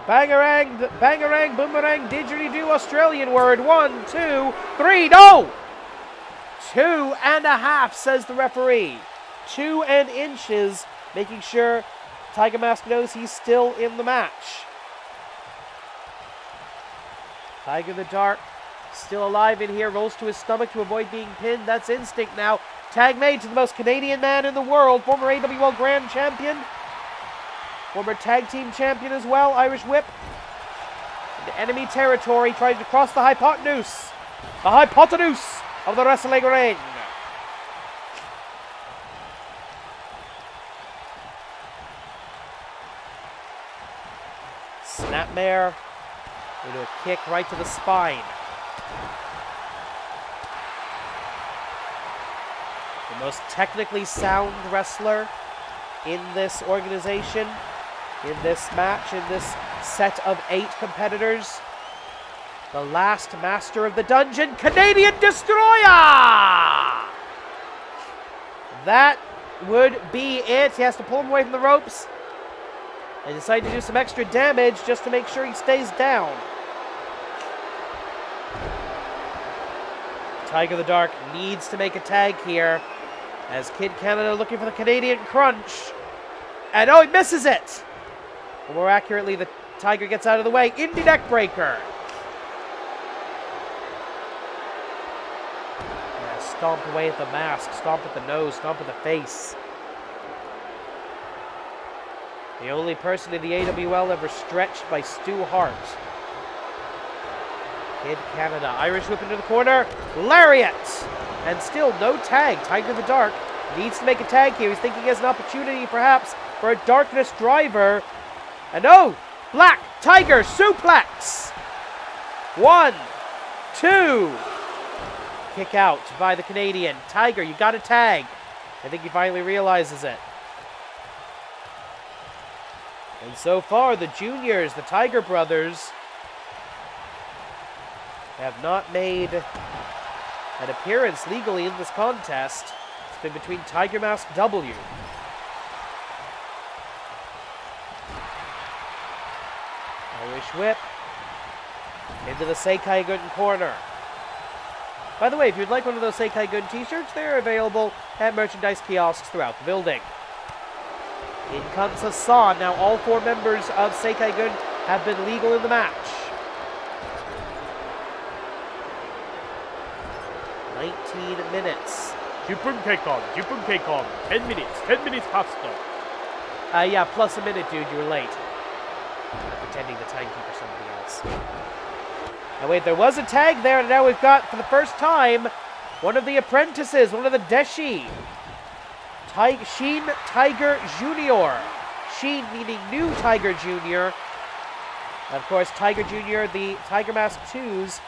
Bangarang, bangarang, boomerang, didgeridoo, Australian word. One, two, three, no! Two and a half, says the referee. Two and inches, making sure Tiger Mask knows he's still in the match. Tiger the Dark still alive in here, rolls to his stomach to avoid being pinned. That's instinct now. Tag made to the most Canadian man in the world, former AWL Grand Champion, former tag team champion as well, Irish Whip. Into enemy territory, trying to cross the hypotenuse. The hypotenuse of the wrestling ring. Snapmare into a kick right to the spine. The most technically sound wrestler in this organization, in this match, in this set of eight competitors. The last master of the dungeon, Canadian Destroyer! That would be it. He has to pull him away from the ropes and decide to do some extra damage just to make sure he stays down. Tiger the Dark needs to make a tag here as Kid Canada looking for the Canadian Crunch. And oh, he misses it! Or more accurately, the Tiger gets out of the way. Indie neck breaker. Yeah, stomp away at the mask, stomp at the nose, stomp at the face. The only person in the AWL ever stretched by Stu Hart. Kid Canada. Irish whip into the corner. Lariat! And still no tag. Tiger the Dark needs to make a tag here. He's thinking he has an opportunity perhaps for a Darkness driver. And oh! Black Tiger suplex! One, two. Kick out by the Canadian. Tiger, you got a tag. I think he finally realizes it. And so far, the juniors, the Tiger brothers, have not made an appearance legally in this contest. It's been between Tiger Mask W. Irish whip into the Sekai Gun corner. By the way, if you'd like one of those Sekai Gun t-shirts, they're available at merchandise kiosks throughout the building. In comes Hassan. Now all four members of Sekai Gun have been legal in the match. 19 minutes.
Jupun K-Con, 10분 10 minutes, 10 minutes past now.
Uh, yeah, plus a minute, dude, you were late. I'm pretending the timekeeper's somebody else. Now wait, there was a tag there, and now we've got, for the first time, one of the apprentices, one of the Deshi. Tig Sheen Tiger Jr. Sheen meaning new Tiger Jr. And Of course, Tiger Jr., the Tiger Mask 2's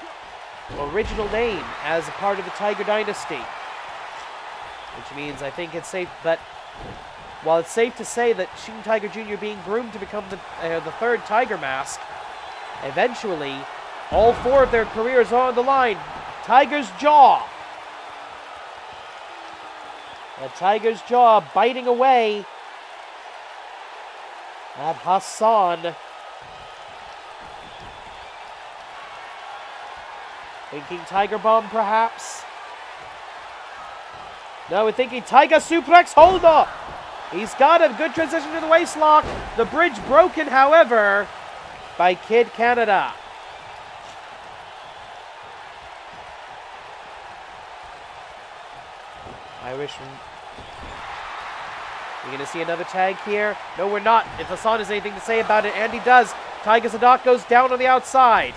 original name as a part of the Tiger Dynasty. Which means I think it's safe but while it's safe to say that Sheen Tiger Jr. being groomed to become the, uh, the third Tiger Mask, eventually all four of their careers are on the line. Tiger's Jaw. The Tiger's Jaw biting away at Hassan. Thinking Tiger Bomb, perhaps? No, we're thinking Tiger Suplex Hold up. He's got a good transition to the waistlock. The bridge broken, however, by Kid Canada. Irish. We're going to see another tag here. No, we're not. If Hassan has anything to say about it, and he does. Tiger Sadat goes down on the outside.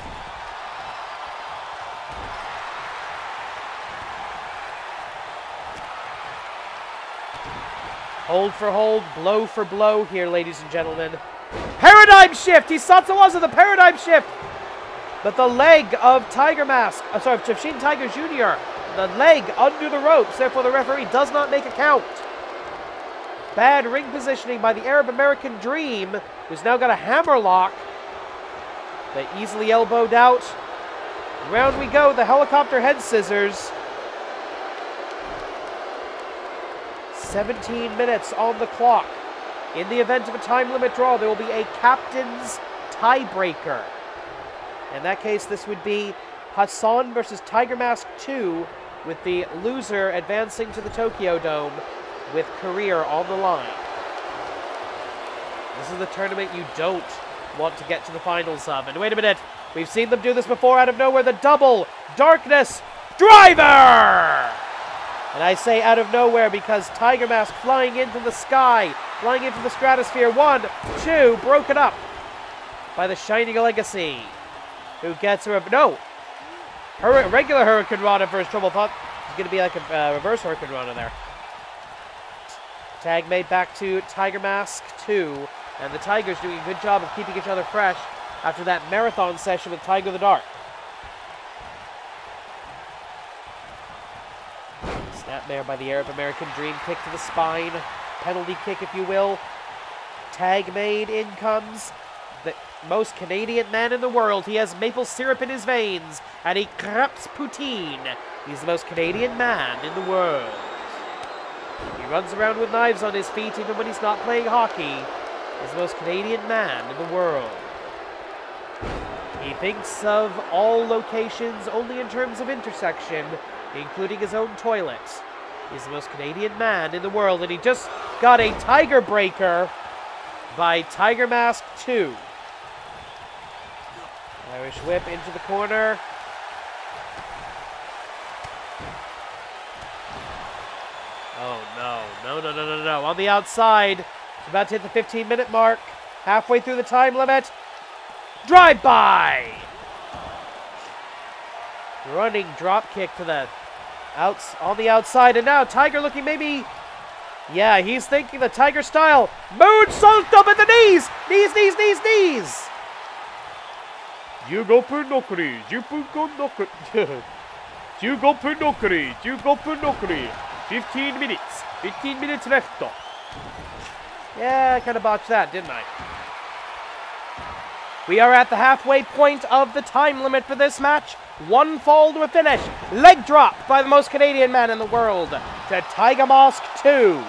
Hold for hold, blow for blow here, ladies and gentlemen. Paradigm shift! He Satsuwaza the paradigm shift! But the leg of Tiger Mask, I'm sorry, of Tiger Jr., the leg under the ropes, therefore the referee does not make a count. Bad ring positioning by the Arab American Dream, who's now got a hammer lock. They easily elbowed out. Round we go, the helicopter head scissors. 17 minutes on the clock. In the event of a time limit draw, there will be a captain's tiebreaker. In that case, this would be Hassan versus Tiger Mask 2 with the loser advancing to the Tokyo Dome with career on the line. This is the tournament you don't want to get to the finals of. And wait a minute, we've seen them do this before out of nowhere. The double darkness driver! And I say out of nowhere because Tiger Mask flying into the sky, flying into the stratosphere. One, two, broken up by the Shining Legacy, who gets a no. Regular Hurricane Rana for his trouble thought it's going to be like a uh, reverse Hurricane Rana there. Tag made back to Tiger Mask 2, and the Tigers doing a good job of keeping each other fresh after that marathon session with Tiger the Dark. Snapmare by the Arab American Dream kick to the spine. Penalty kick, if you will. Tag made, in comes most Canadian man in the world. He has maple syrup in his veins, and he crepes poutine. He's the most Canadian man in the world. He runs around with knives on his feet even when he's not playing hockey. He's the most Canadian man in the world. He thinks of all locations only in terms of intersection, including his own toilet. He's the most Canadian man in the world, and he just got a Tiger Breaker by Tiger Mask 2. Irish whip into the corner. Oh no, no, no, no, no, no. On the outside. About to hit the 15 minute mark. Halfway through the time limit. Drive by! Running drop kick to the outs on the outside, and now Tiger looking maybe. Yeah, he's thinking the Tiger style. Moonsault up at the knees! Knees, knees, knees, knees!
15分残り10分間残り <laughs> 15 minutes 15 minutes left
yeah I kind of botched that didn't I? We are at the halfway point of the time limit for this match. One fall to a finish. Leg drop by the most Canadian man in the world to Tiger Mask 2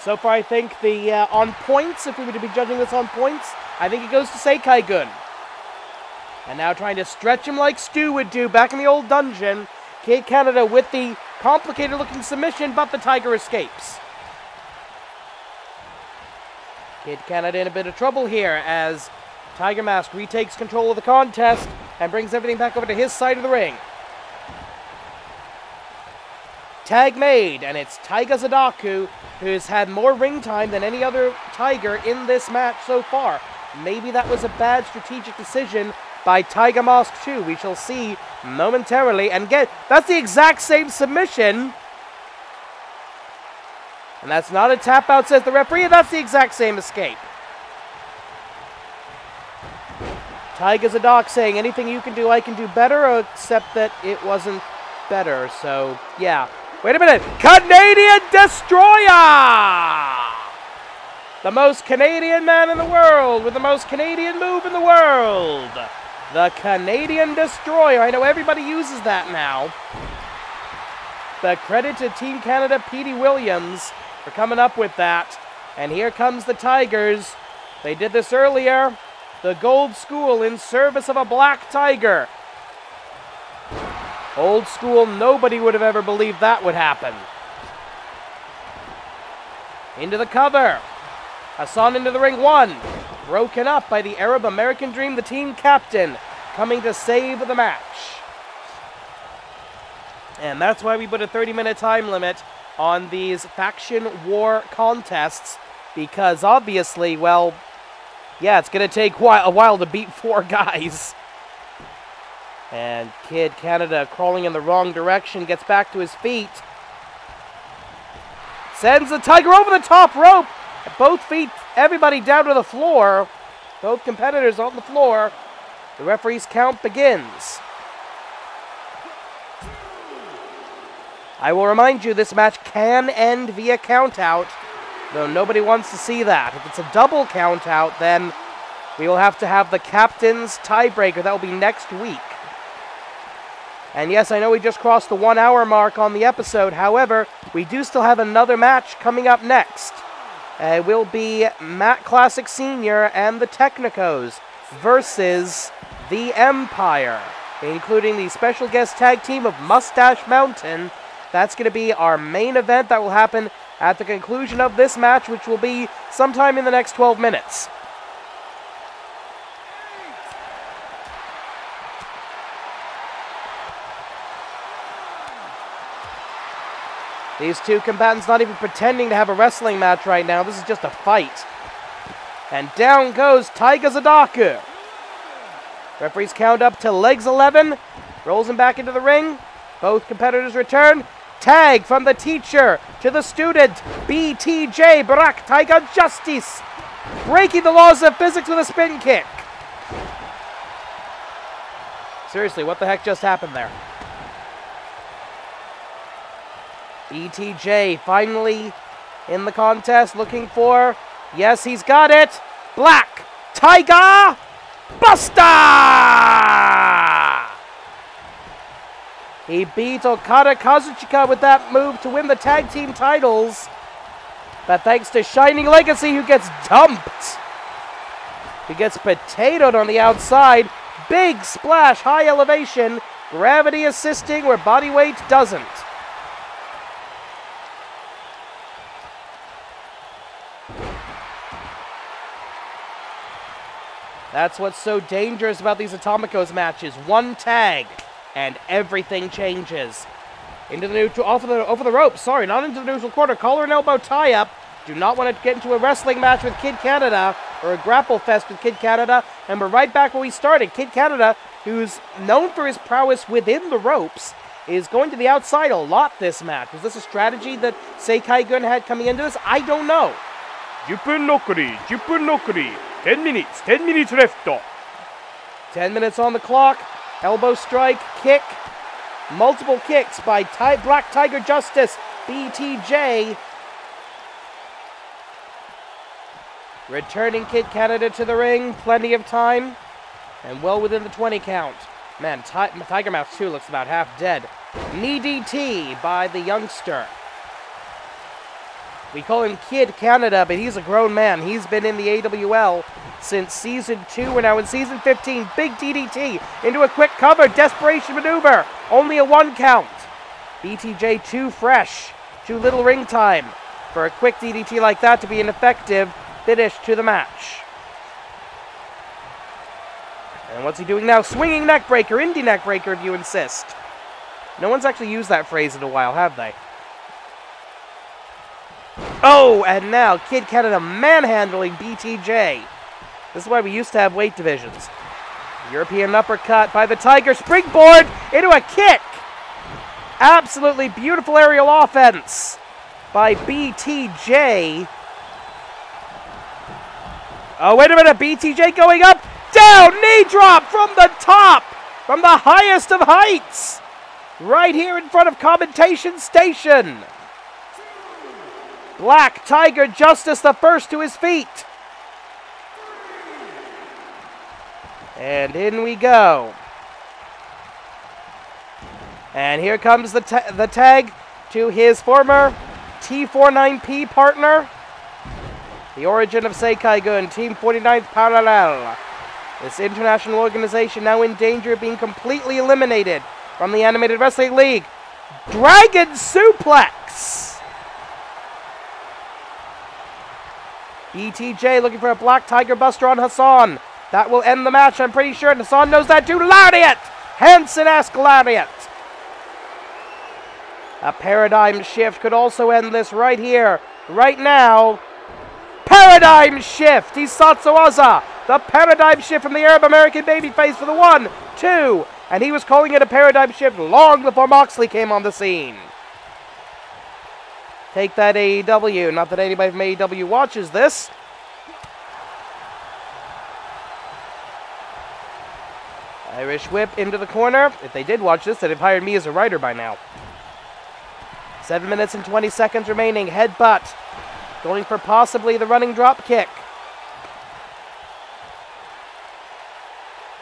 so far I think the uh, on points if we were to be judging this on points I think it goes to Sekai Gun and now trying to stretch him like Stu would do back in the old dungeon. Kid Canada with the complicated looking submission, but the Tiger escapes. Kid Canada in a bit of trouble here as Tiger Mask retakes control of the contest and brings everything back over to his side of the ring. Tag made, and it's Taiga Zadaku who's had more ring time than any other Tiger in this match so far. Maybe that was a bad strategic decision by Tiger Mask 2. We shall see momentarily. And get that's the exact same submission. And that's not a tap out, says the referee. That's the exact same escape. Tiger's a doc saying anything you can do, I can do better, except that it wasn't better. So, yeah. Wait a minute. Canadian Destroyer! The most Canadian man in the world with the most Canadian move in the world. The Canadian Destroyer. I know everybody uses that now. But credit to Team Canada, Petey Williams, for coming up with that. And here comes the Tigers. They did this earlier. The Gold School in service of a black tiger. Old school, nobody would have ever believed that would happen. Into the cover. Hassan into the ring. One broken up by the Arab American Dream, the team captain, coming to save the match. And that's why we put a 30 minute time limit on these faction war contests because obviously, well, yeah, it's going to take a while to beat four <laughs> guys. And Kid Canada crawling in the wrong direction gets back to his feet. Sends the Tiger over the top rope. Both feet, everybody down to the floor. Both competitors on the floor. The referee's count begins. I will remind you this match can end via countout, though nobody wants to see that. If it's a double countout, then we will have to have the captain's tiebreaker. That will be next week. And yes, I know we just crossed the one hour mark on the episode. However, we do still have another match coming up next. Uh, it will be Matt Classic Sr. and the Technicos versus the Empire. including the special guest tag team of Mustache Mountain. That's going to be our main event that will happen at the conclusion of this match, which will be sometime in the next 12 minutes. These two combatants not even pretending to have a wrestling match right now. This is just a fight. And down goes Taiga Zadaku. Referees count up to legs 11. Rolls him back into the ring. Both competitors return. Tag from the teacher to the student. BTJ Black Tiger Justice. Breaking the laws of physics with a spin kick. Seriously, what the heck just happened there? BTJ finally in the contest looking for. Yes, he's got it. Black Tiger Buster! He beat Okada Kazuchika with that move to win the tag team titles. But thanks to Shining Legacy, who gets dumped. He gets potatoed on the outside. Big splash, high elevation. Gravity assisting where body weight doesn't. That's what's so dangerous about these Atomicos matches. One tag, and everything changes. Into the neutral, off of the, over the rope, sorry, not into the neutral quarter. Collar and elbow tie up. Do not want to get into a wrestling match with Kid Canada or a grapple fest with Kid Canada. And we're right back where we started. Kid Canada, who's known for his prowess within the ropes, is going to the outside a lot this match. Was this a strategy that Sekai Gun had coming into this? I don't know.
Jupunokuri, Nokuri, Nokuri. 10 minutes, 10 minutes left.
10 minutes on the clock. Elbow strike, kick. Multiple kicks by Ty- Black Tiger Justice, BTJ. Returning Kid Canada to the ring, plenty of time, and well within the 20 count. Man, Ti- Tiger Mask 2 looks about half dead. Knee DT by the youngster. We call him Kid Canada, but he's a grown man. He's been in the AWL since season 2. We're now in season 15. Big DDT into a quick cover. Desperation maneuver. Only a one count. BTJ too fresh. Too little ring time for a quick DDT like that to be an effective finish to the match. And what's he doing now? Swinging neckbreaker, indie neckbreaker if you insist. No one's actually used that phrase in a while, have they? Oh, and now Kid Canada manhandling BTJ. This is why we used to have weight divisions. European uppercut by the Tiger. Springboard into a kick. Absolutely beautiful aerial offense by BTJ. Oh, wait a minute. BTJ going up. Down. Knee drop from the top. From the highest of heights. Right here in front of commentation station. Black Tiger Justice the first to his feet. And in we go. And here comes the, ta the tag to his former T49P partner. The origin of Sekai Gun, Team 49th Parallel. This international organization now in danger of being completely eliminated from the Animated Wrestling League. Dragon Suplex! BTJ looking for a Black Tiger Buster on Hassan. That will end the match, I'm pretty sure. And Hassan knows that too. Lariat! Hanson-esque Lariat. A paradigm shift could also end this right here, right now. Paradigm shift! Hisatsu Aza, the paradigm shift from the Arab American babyface for the one, two, and he was calling it a paradigm shift long before Moxley came on the scene. Take that AEW. Not that anybody from AEW watches this. Irish whip into the corner. If they did watch this, they'd have hired me as a writer by now. Seven minutes and 20 seconds remaining. Headbutt. Going for possibly the running drop kick.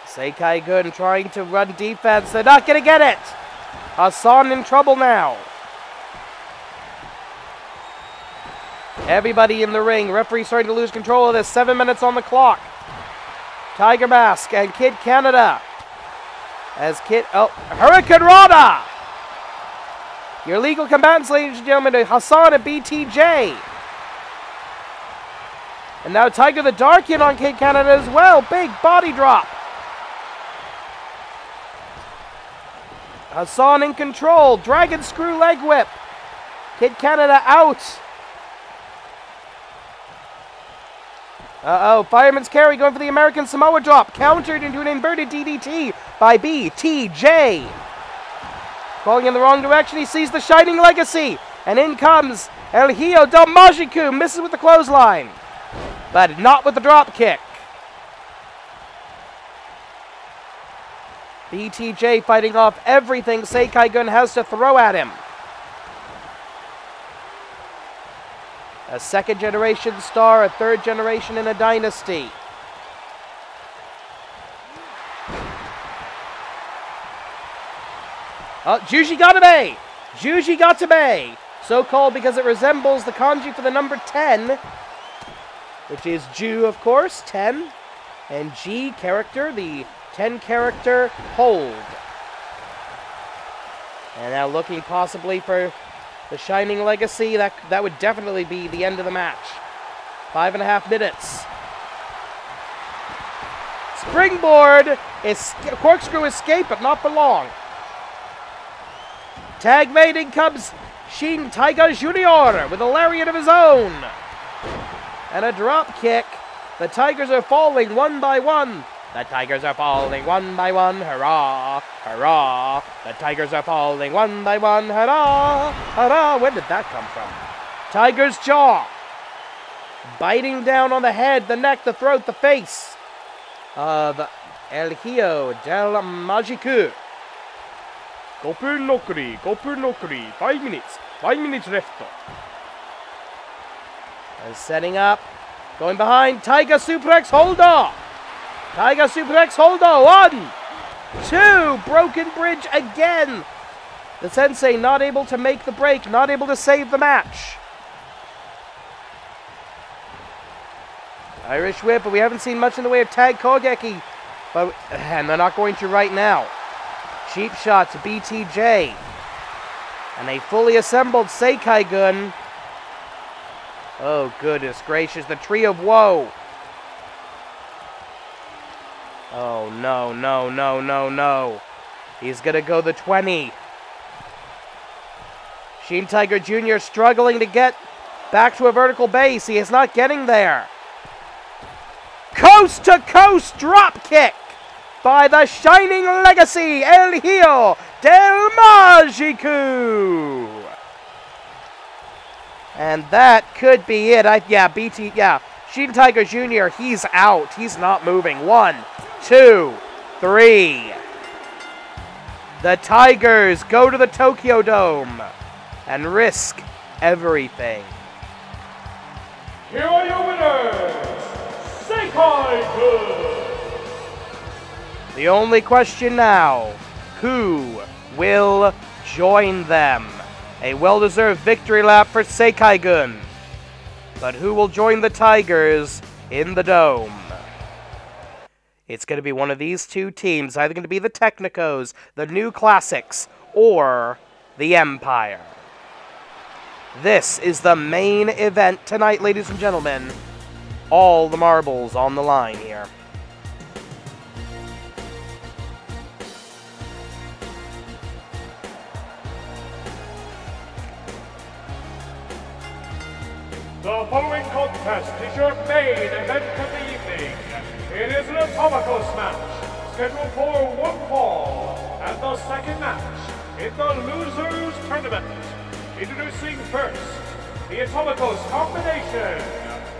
Sekai Gun trying to run defense. They're not going to get it. Hassan in trouble now. Everybody in the ring. Referee starting to lose control of this. Seven minutes on the clock. Tiger Mask and Kid Canada As Kid, oh, Hurricanrana! Your legal combatants, ladies and gentlemen, Hassan and BTJ. And now Tiger the Dark in on Kid Canada as well. Big body drop. Hassan in control. Dragon screw leg whip. Kid Canada out. Uh-oh, Fireman's Carry going for the American Samoa drop. Countered into an inverted DDT by BTJ. Falling in the wrong direction, he sees the Shining Legacy. And in comes El Hijo del Magiku. Misses with the clothesline. But not with the drop kick. BTJ fighting off everything Sekai Gun has to throw at him. A second generation star, a third generation in a dynasty. Oh, Juji Gatame! Juji Gatame! So called because it resembles the kanji for the number 10, which is Ju, of course, 10, and G character, the 10 character hold. And now looking possibly for the Shining Legacy. That, that would definitely be the end of the match. Five and a half minutes. Springboard is corkscrew escape, but not for long. Tag mating comes Shin Tiger Jr. with a lariat of his own. And a drop kick. The Tigers are falling one by one. The Tigers are falling one by one. Hurrah! Hurrah! The Tigers are falling one by one. Hurrah! Hurrah! Where did that come from? Tiger's jaw. Biting down on the head, the neck, the throat, the face of El Hijo del Magiku.
Gopur Nokuri, Gopur Nokuri. Five minutes. Five minutes left.
And setting up. Going behind. Tiger suplex holder. Tiger suplex holder. One, two. Broken bridge again. The sensei not able to make the break, not able to save the match. Irish whip, but we haven't seen much in the way of tag Kogeki. But <sighs> and they're not going to right now. Cheap shot to BTJ. And a fully assembled Sekai Gun. Oh, goodness gracious. The Tree of Woe. Oh, no, no, no, no, no. He's going to go the 20. Shin Tiger Jr. struggling to get back to a vertical base. He is not getting there. Coast to coast drop kick by the Shining Legacy, El Hijo del Magiku. And that could be it. I, yeah, BT, yeah. Shin Tiger Jr., he's out. He's not moving. One, two, three. The Tigers go to the Tokyo Dome and risk everything.
Here are your winners, Sekai Gun.
The only question now who will join them? A well deserved victory lap for Sekai Gun. But who will join the Tigers in the Dome? It's going to be one of these two teams, either going to be the Technicos, the New Classics, or the Empire. This is the main event tonight, ladies and gentlemen. All the marbles on the line here.
The following contest is your main event of the evening. It is an Atomicos match, scheduled for one fall, and the second match in the Losers Tournament. Introducing first, the Atomicos combination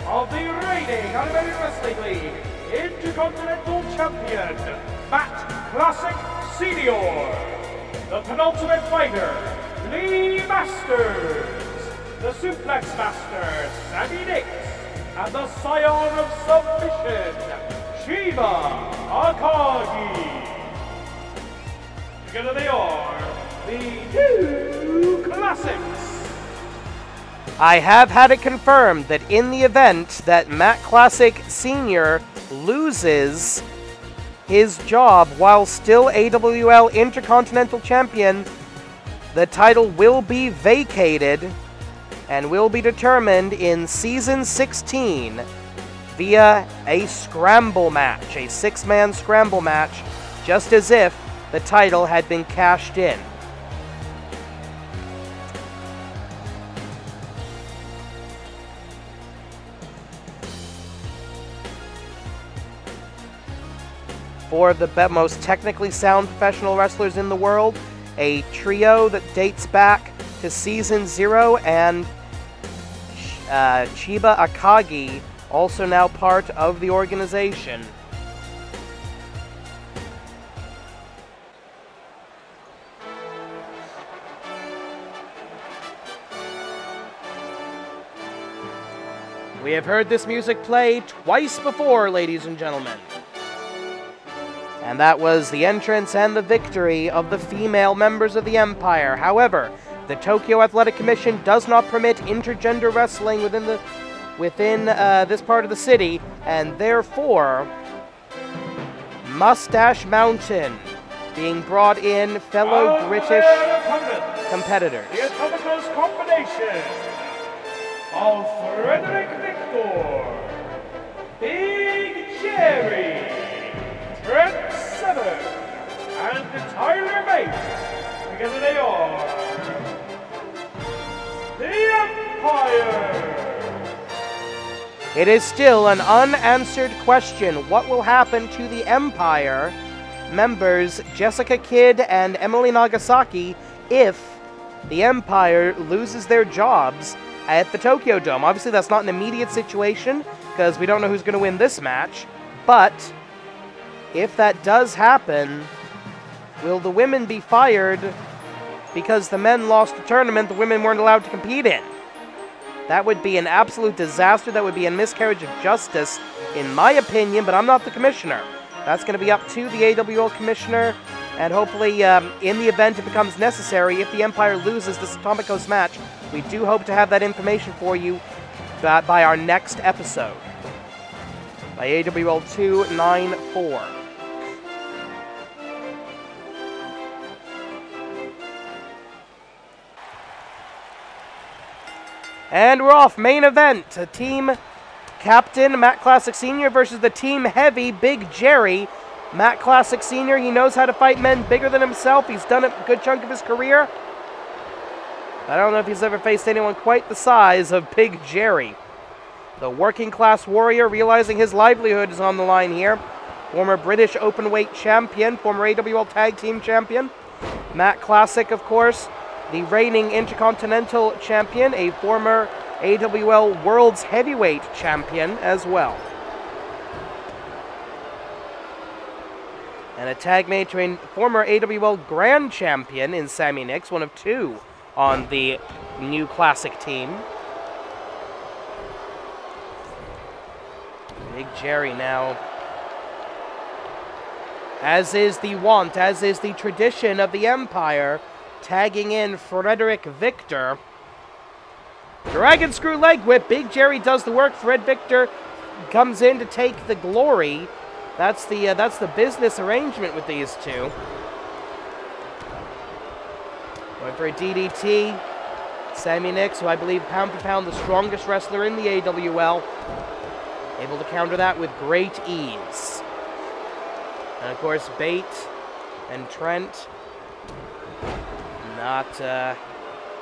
of the reigning Animated Wrestling League Intercontinental Champion, Matt Classic Senior. The penultimate fighter, Lee Masters the Suplex Master, Sammy Nix, and the Scion of Submission, Shiva Akagi. Together they are the New Classics.
I have had it confirmed that in the event that Matt Classic Sr. loses his job while still AWL Intercontinental Champion, the title will be vacated and will be determined in Season 16 via a scramble match, a six man scramble match, just as if the title had been cashed in. Four of the most technically sound professional wrestlers in the world, a trio that dates back to season zero, and uh, Chiba Akagi, also now part of the organization. We have heard this music play twice before, ladies and gentlemen. And that was the entrance and the victory of the female members of the Empire. However, the Tokyo Athletic Commission does not permit intergender wrestling within the within uh, this part of the city, and therefore, Mustache Mountain being brought in fellow British competitors.
The Atomicos combination of Frederick Victor, Big Jerry, Trent Seven, and Tyler Bates. Together they are the Empire.
It is still an unanswered question what will happen to the Empire members Jessica Kidd and Emily Nagasaki if the Empire loses their jobs at the Tokyo Dome. Obviously, that's not an immediate situation because we don't know who's going to win this match, but if that does happen, will the women be fired because the men lost a tournament the women weren't allowed to compete in? That would be an absolute disaster. That would be a miscarriage of justice, in my opinion, but I'm not the commissioner. That's going to be up to the AWL commissioner, and hopefully, um, in the event it becomes necessary, if the Empire loses this Atomicos match, we do hope to have that information for you uh, by our next episode. By AWL 294. And we're off. Main event. A team captain, Matt Classic Sr. versus the team heavy, Big Jerry. Matt Classic Sr., he knows how to fight men bigger than himself. He's done it a good chunk of his career. I don't know if he's ever faced anyone quite the size of Big Jerry. The working class warrior realizing his livelihood is on the line here. Former British openweight champion, former AWL tag team champion. Matt Classic, of course, the reigning Intercontinental Champion, a former AWL World's Heavyweight Champion as well. And a tag mate to a former AWL Grand Champion in Sammy Nix, one of two on the new Classic team. Big Jerry now. As is the want, as is the tradition of the Empire, tagging in Frederick Victor. Dragon Screw Leg Whip. Big Jerry does the work. Fred Victor comes in to take the glory. That's the uh, that's the business arrangement with these two. Going for a DDT. Sammy Nix, who I believe pound for pound the strongest wrestler in the AWL, able to counter that with great ease. And of course, Bate and Trent not uh,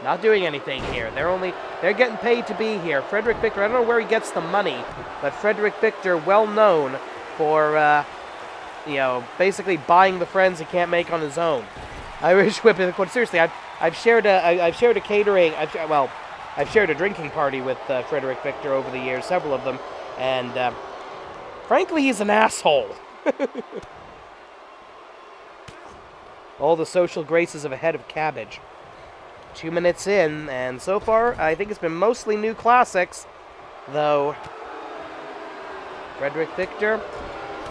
not doing anything here. They're only they're getting paid to be here. Frederick Victor, I don't know where he gets the money, but Frederick Victor, well known for uh, you know basically buying the friends he can't make on his own. <laughs> Irish Whip, seriously, I've I've shared a I, I've shared a catering. I've, well, I've shared a drinking party with uh, Frederick Victor over the years, several of them, and uh, frankly, he's an asshole. <laughs> all the social graces of a head of cabbage. Two minutes in, and so far, I think it's been mostly new classics, though Frederick Victor,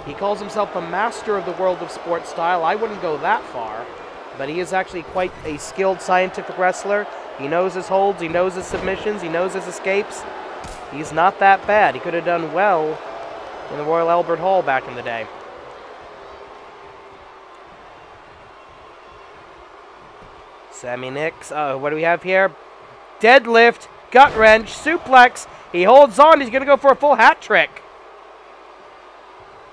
he calls himself the master of the world of sports style. I wouldn't go that far, but he is actually quite a skilled scientific wrestler. He knows his holds, he knows his submissions, he knows his escapes. He's not that bad. He could have done well in the Royal Albert Hall back in the day. Sammy Nix. Uh, what do we have here? Deadlift, gut wrench, suplex. He holds on. He's going to go for a full hat trick.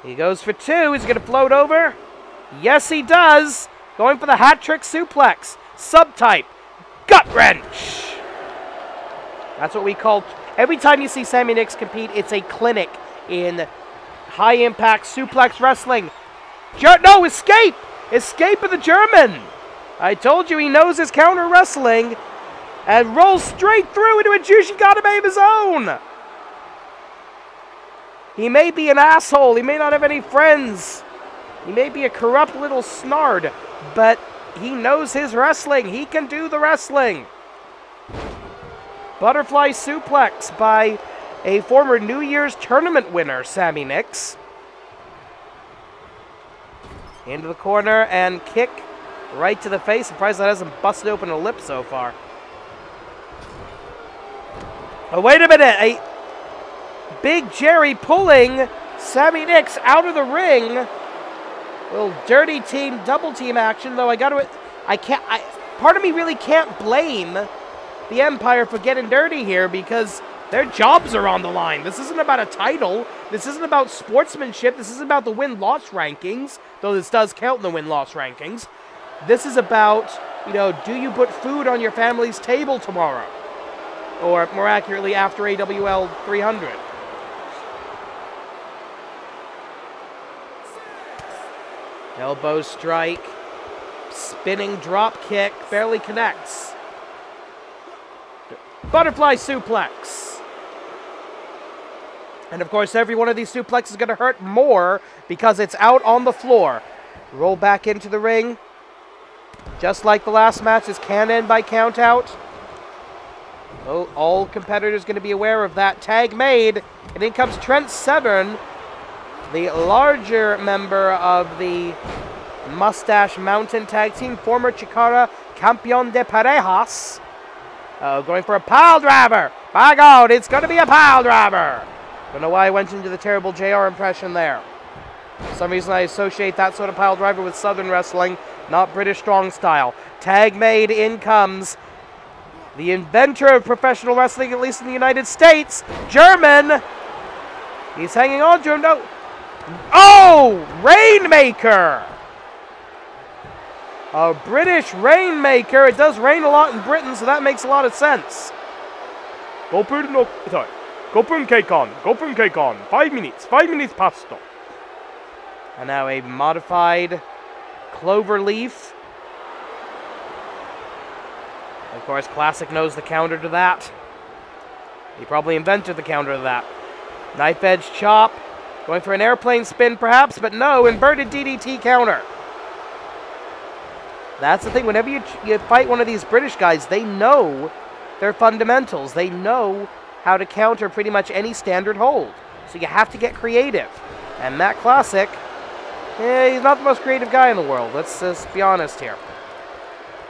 He goes for two. He's going to float over. Yes, he does. Going for the hat trick suplex. Subtype. Gut wrench. That's what we call. Every time you see Sammy Nix compete, it's a clinic in high impact suplex wrestling. No, escape! Escape of the German! I told you he knows his counter wrestling and rolls straight through into a Jushigata of his own. He may be an asshole. He may not have any friends. He may be a corrupt little snard, but he knows his wrestling. He can do the wrestling. Butterfly suplex by a former New Year's tournament winner, Sammy Nix. Into the corner and kick right to the face. Surprised that hasn't busted open a lip so far. Oh, wait a minute. A Big Jerry pulling Sammy Nix out of the ring. Little dirty team, double team action, though I got to. I can't. I, part of me really can't blame the Empire for getting dirty here because their jobs are on the line. This isn't about a title. This isn't about sportsmanship. This isn't about the win loss rankings, though this does count in the win loss rankings. This is about, you know, do you put food on your family's table tomorrow? Or more accurately, after AWL 300. Elbow strike. Spinning drop kick. Barely connects. Butterfly suplex. And of course, every one of these suplexes is going to hurt more because it's out on the floor. Roll back into the ring. Just like the last match, this can end by count out. Oh, all competitors going to be aware of that. Tag made. And in comes Trent Seven, the larger member of the Mustache Mountain Tag Team, former Chikara Campeon de Parejas. Uh, going for a pile driver. By God, it's going to be a pile driver. Don't know why I went into the terrible JR impression there. For some reason, I associate that sort of pile driver with Southern wrestling, not British strong style. Tag made, in comes the inventor of professional wrestling, at least in the United States, German. He's hanging on to him. No. Oh, Rainmaker. A British Rainmaker. It does rain a lot in Britain, so that makes a lot of sense.
Gopun no, sorry. Gopun Keikon. Gopun Keikon. Five minutes. Five minutes pasto.
And now a modified clover leaf. Of course, Classic knows the counter to that. He probably invented the counter to that. Knife edge chop. Going for an airplane spin, perhaps, but no, inverted DDT counter. That's the thing. Whenever you, you fight one of these British guys, they know their fundamentals. They know how to counter pretty much any standard hold. So you have to get creative. And Matt Classic, eh, he's not the most creative guy in the world. Let's just be honest here.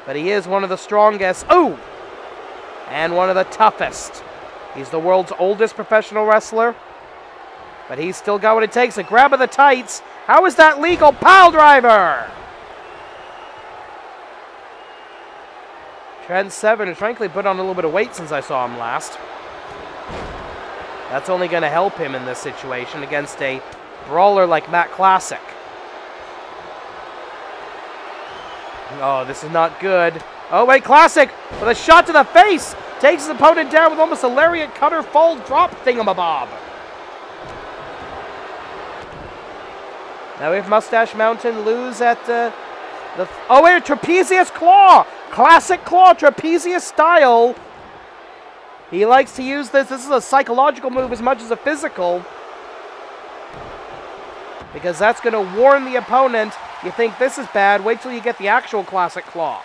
But he is one of the strongest. Oh! And one of the toughest. He's the world's oldest professional wrestler. But he's still got what it takes. A grab of the tights. How is that legal? Pile driver! Trent Seven has frankly put on a little bit of weight since I saw him last. That's only going to help him in this situation against a brawler like Matt Classic. Oh, this is not good. Oh, wait, Classic with a shot to the face. Takes his opponent down with almost a lariat cutter fall drop thingamabob. Now we have Mustache Mountain lose at the... Oh, wait, trapezius claw. Classic claw, trapezius style. He likes to use this. This is a psychological move as much as a physical. Because that's going to warn the opponent. You think this is bad, wait till you get the actual classic claw.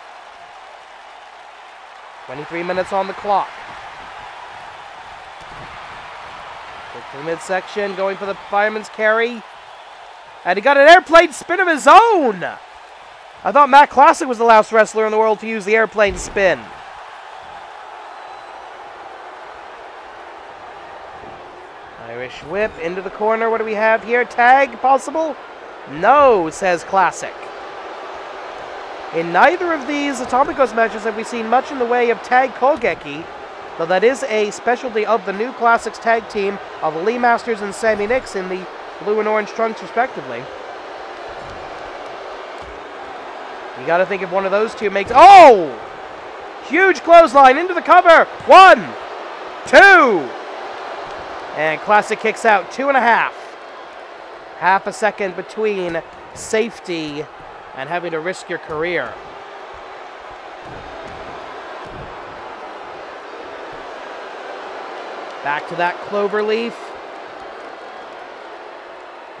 23 minutes on the clock. the midsection, going for the fireman's carry. And he got an airplane spin of his own! I thought Matt Classic was the last wrestler in the world to use the airplane spin. Irish whip into the corner. What do we have here? Tag possible? No, says Classic. In neither of these Atomicos matches have we seen much in the way of tag Kogeki, though that is a specialty of the new Classics tag team of Lee Masters and Sammy Nix in the blue and orange trunks, respectively. You got to think if one of those two makes. Oh! Huge clothesline into the cover. One, two. And Classic kicks out two and a half. Half a second between safety and having to risk your career. Back to that clover leaf.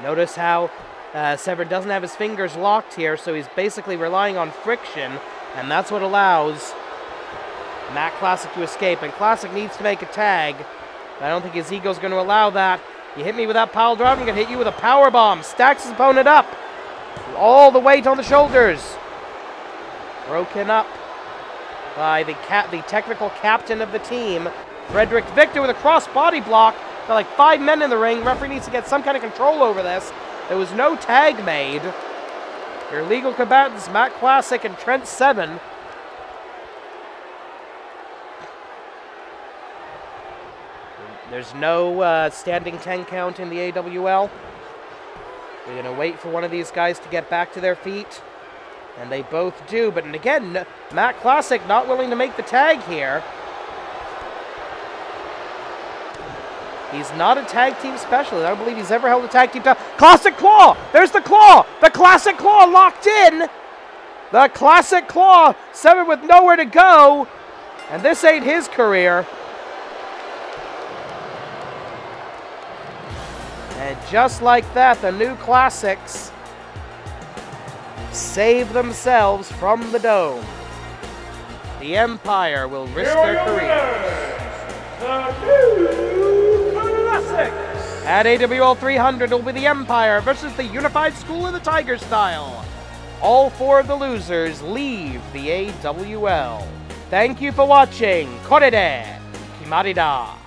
Notice how uh, Seven doesn't have his fingers locked here, so he's basically relying on friction, and that's what allows Matt Classic to escape. And Classic needs to make a tag. I don't think his ego's going to allow that. You hit me with that pile driver, I'm going to hit you with a power bomb. Stacks his opponent up. All the weight on the shoulders. Broken up by the the technical captain of the team, Frederick Victor, with a cross body block. Got like five men in the ring. Referee needs to get some kind of control over this. There was no tag made. Your legal combatants, Matt Classic and Trent Seven. There's no uh, standing 10 count in the AWL. We're going to wait for one of these guys to get back to their feet. And they both do. But again, Matt Classic not willing to make the tag here. He's not a tag team specialist. I don't believe he's ever held a tag team title. Classic Claw! There's the Claw! The Classic Claw locked in! The Classic Claw! Seven with nowhere to go. And this ain't his career. And just like that, the new Classics save themselves from the dome. The Empire will risk their careers.
the new Classics.
At AWL 300 will be the Empire versus the Unified School of the Tiger style. All four of the losers leave the AWL. Thank you for watching. Korede Kimarida.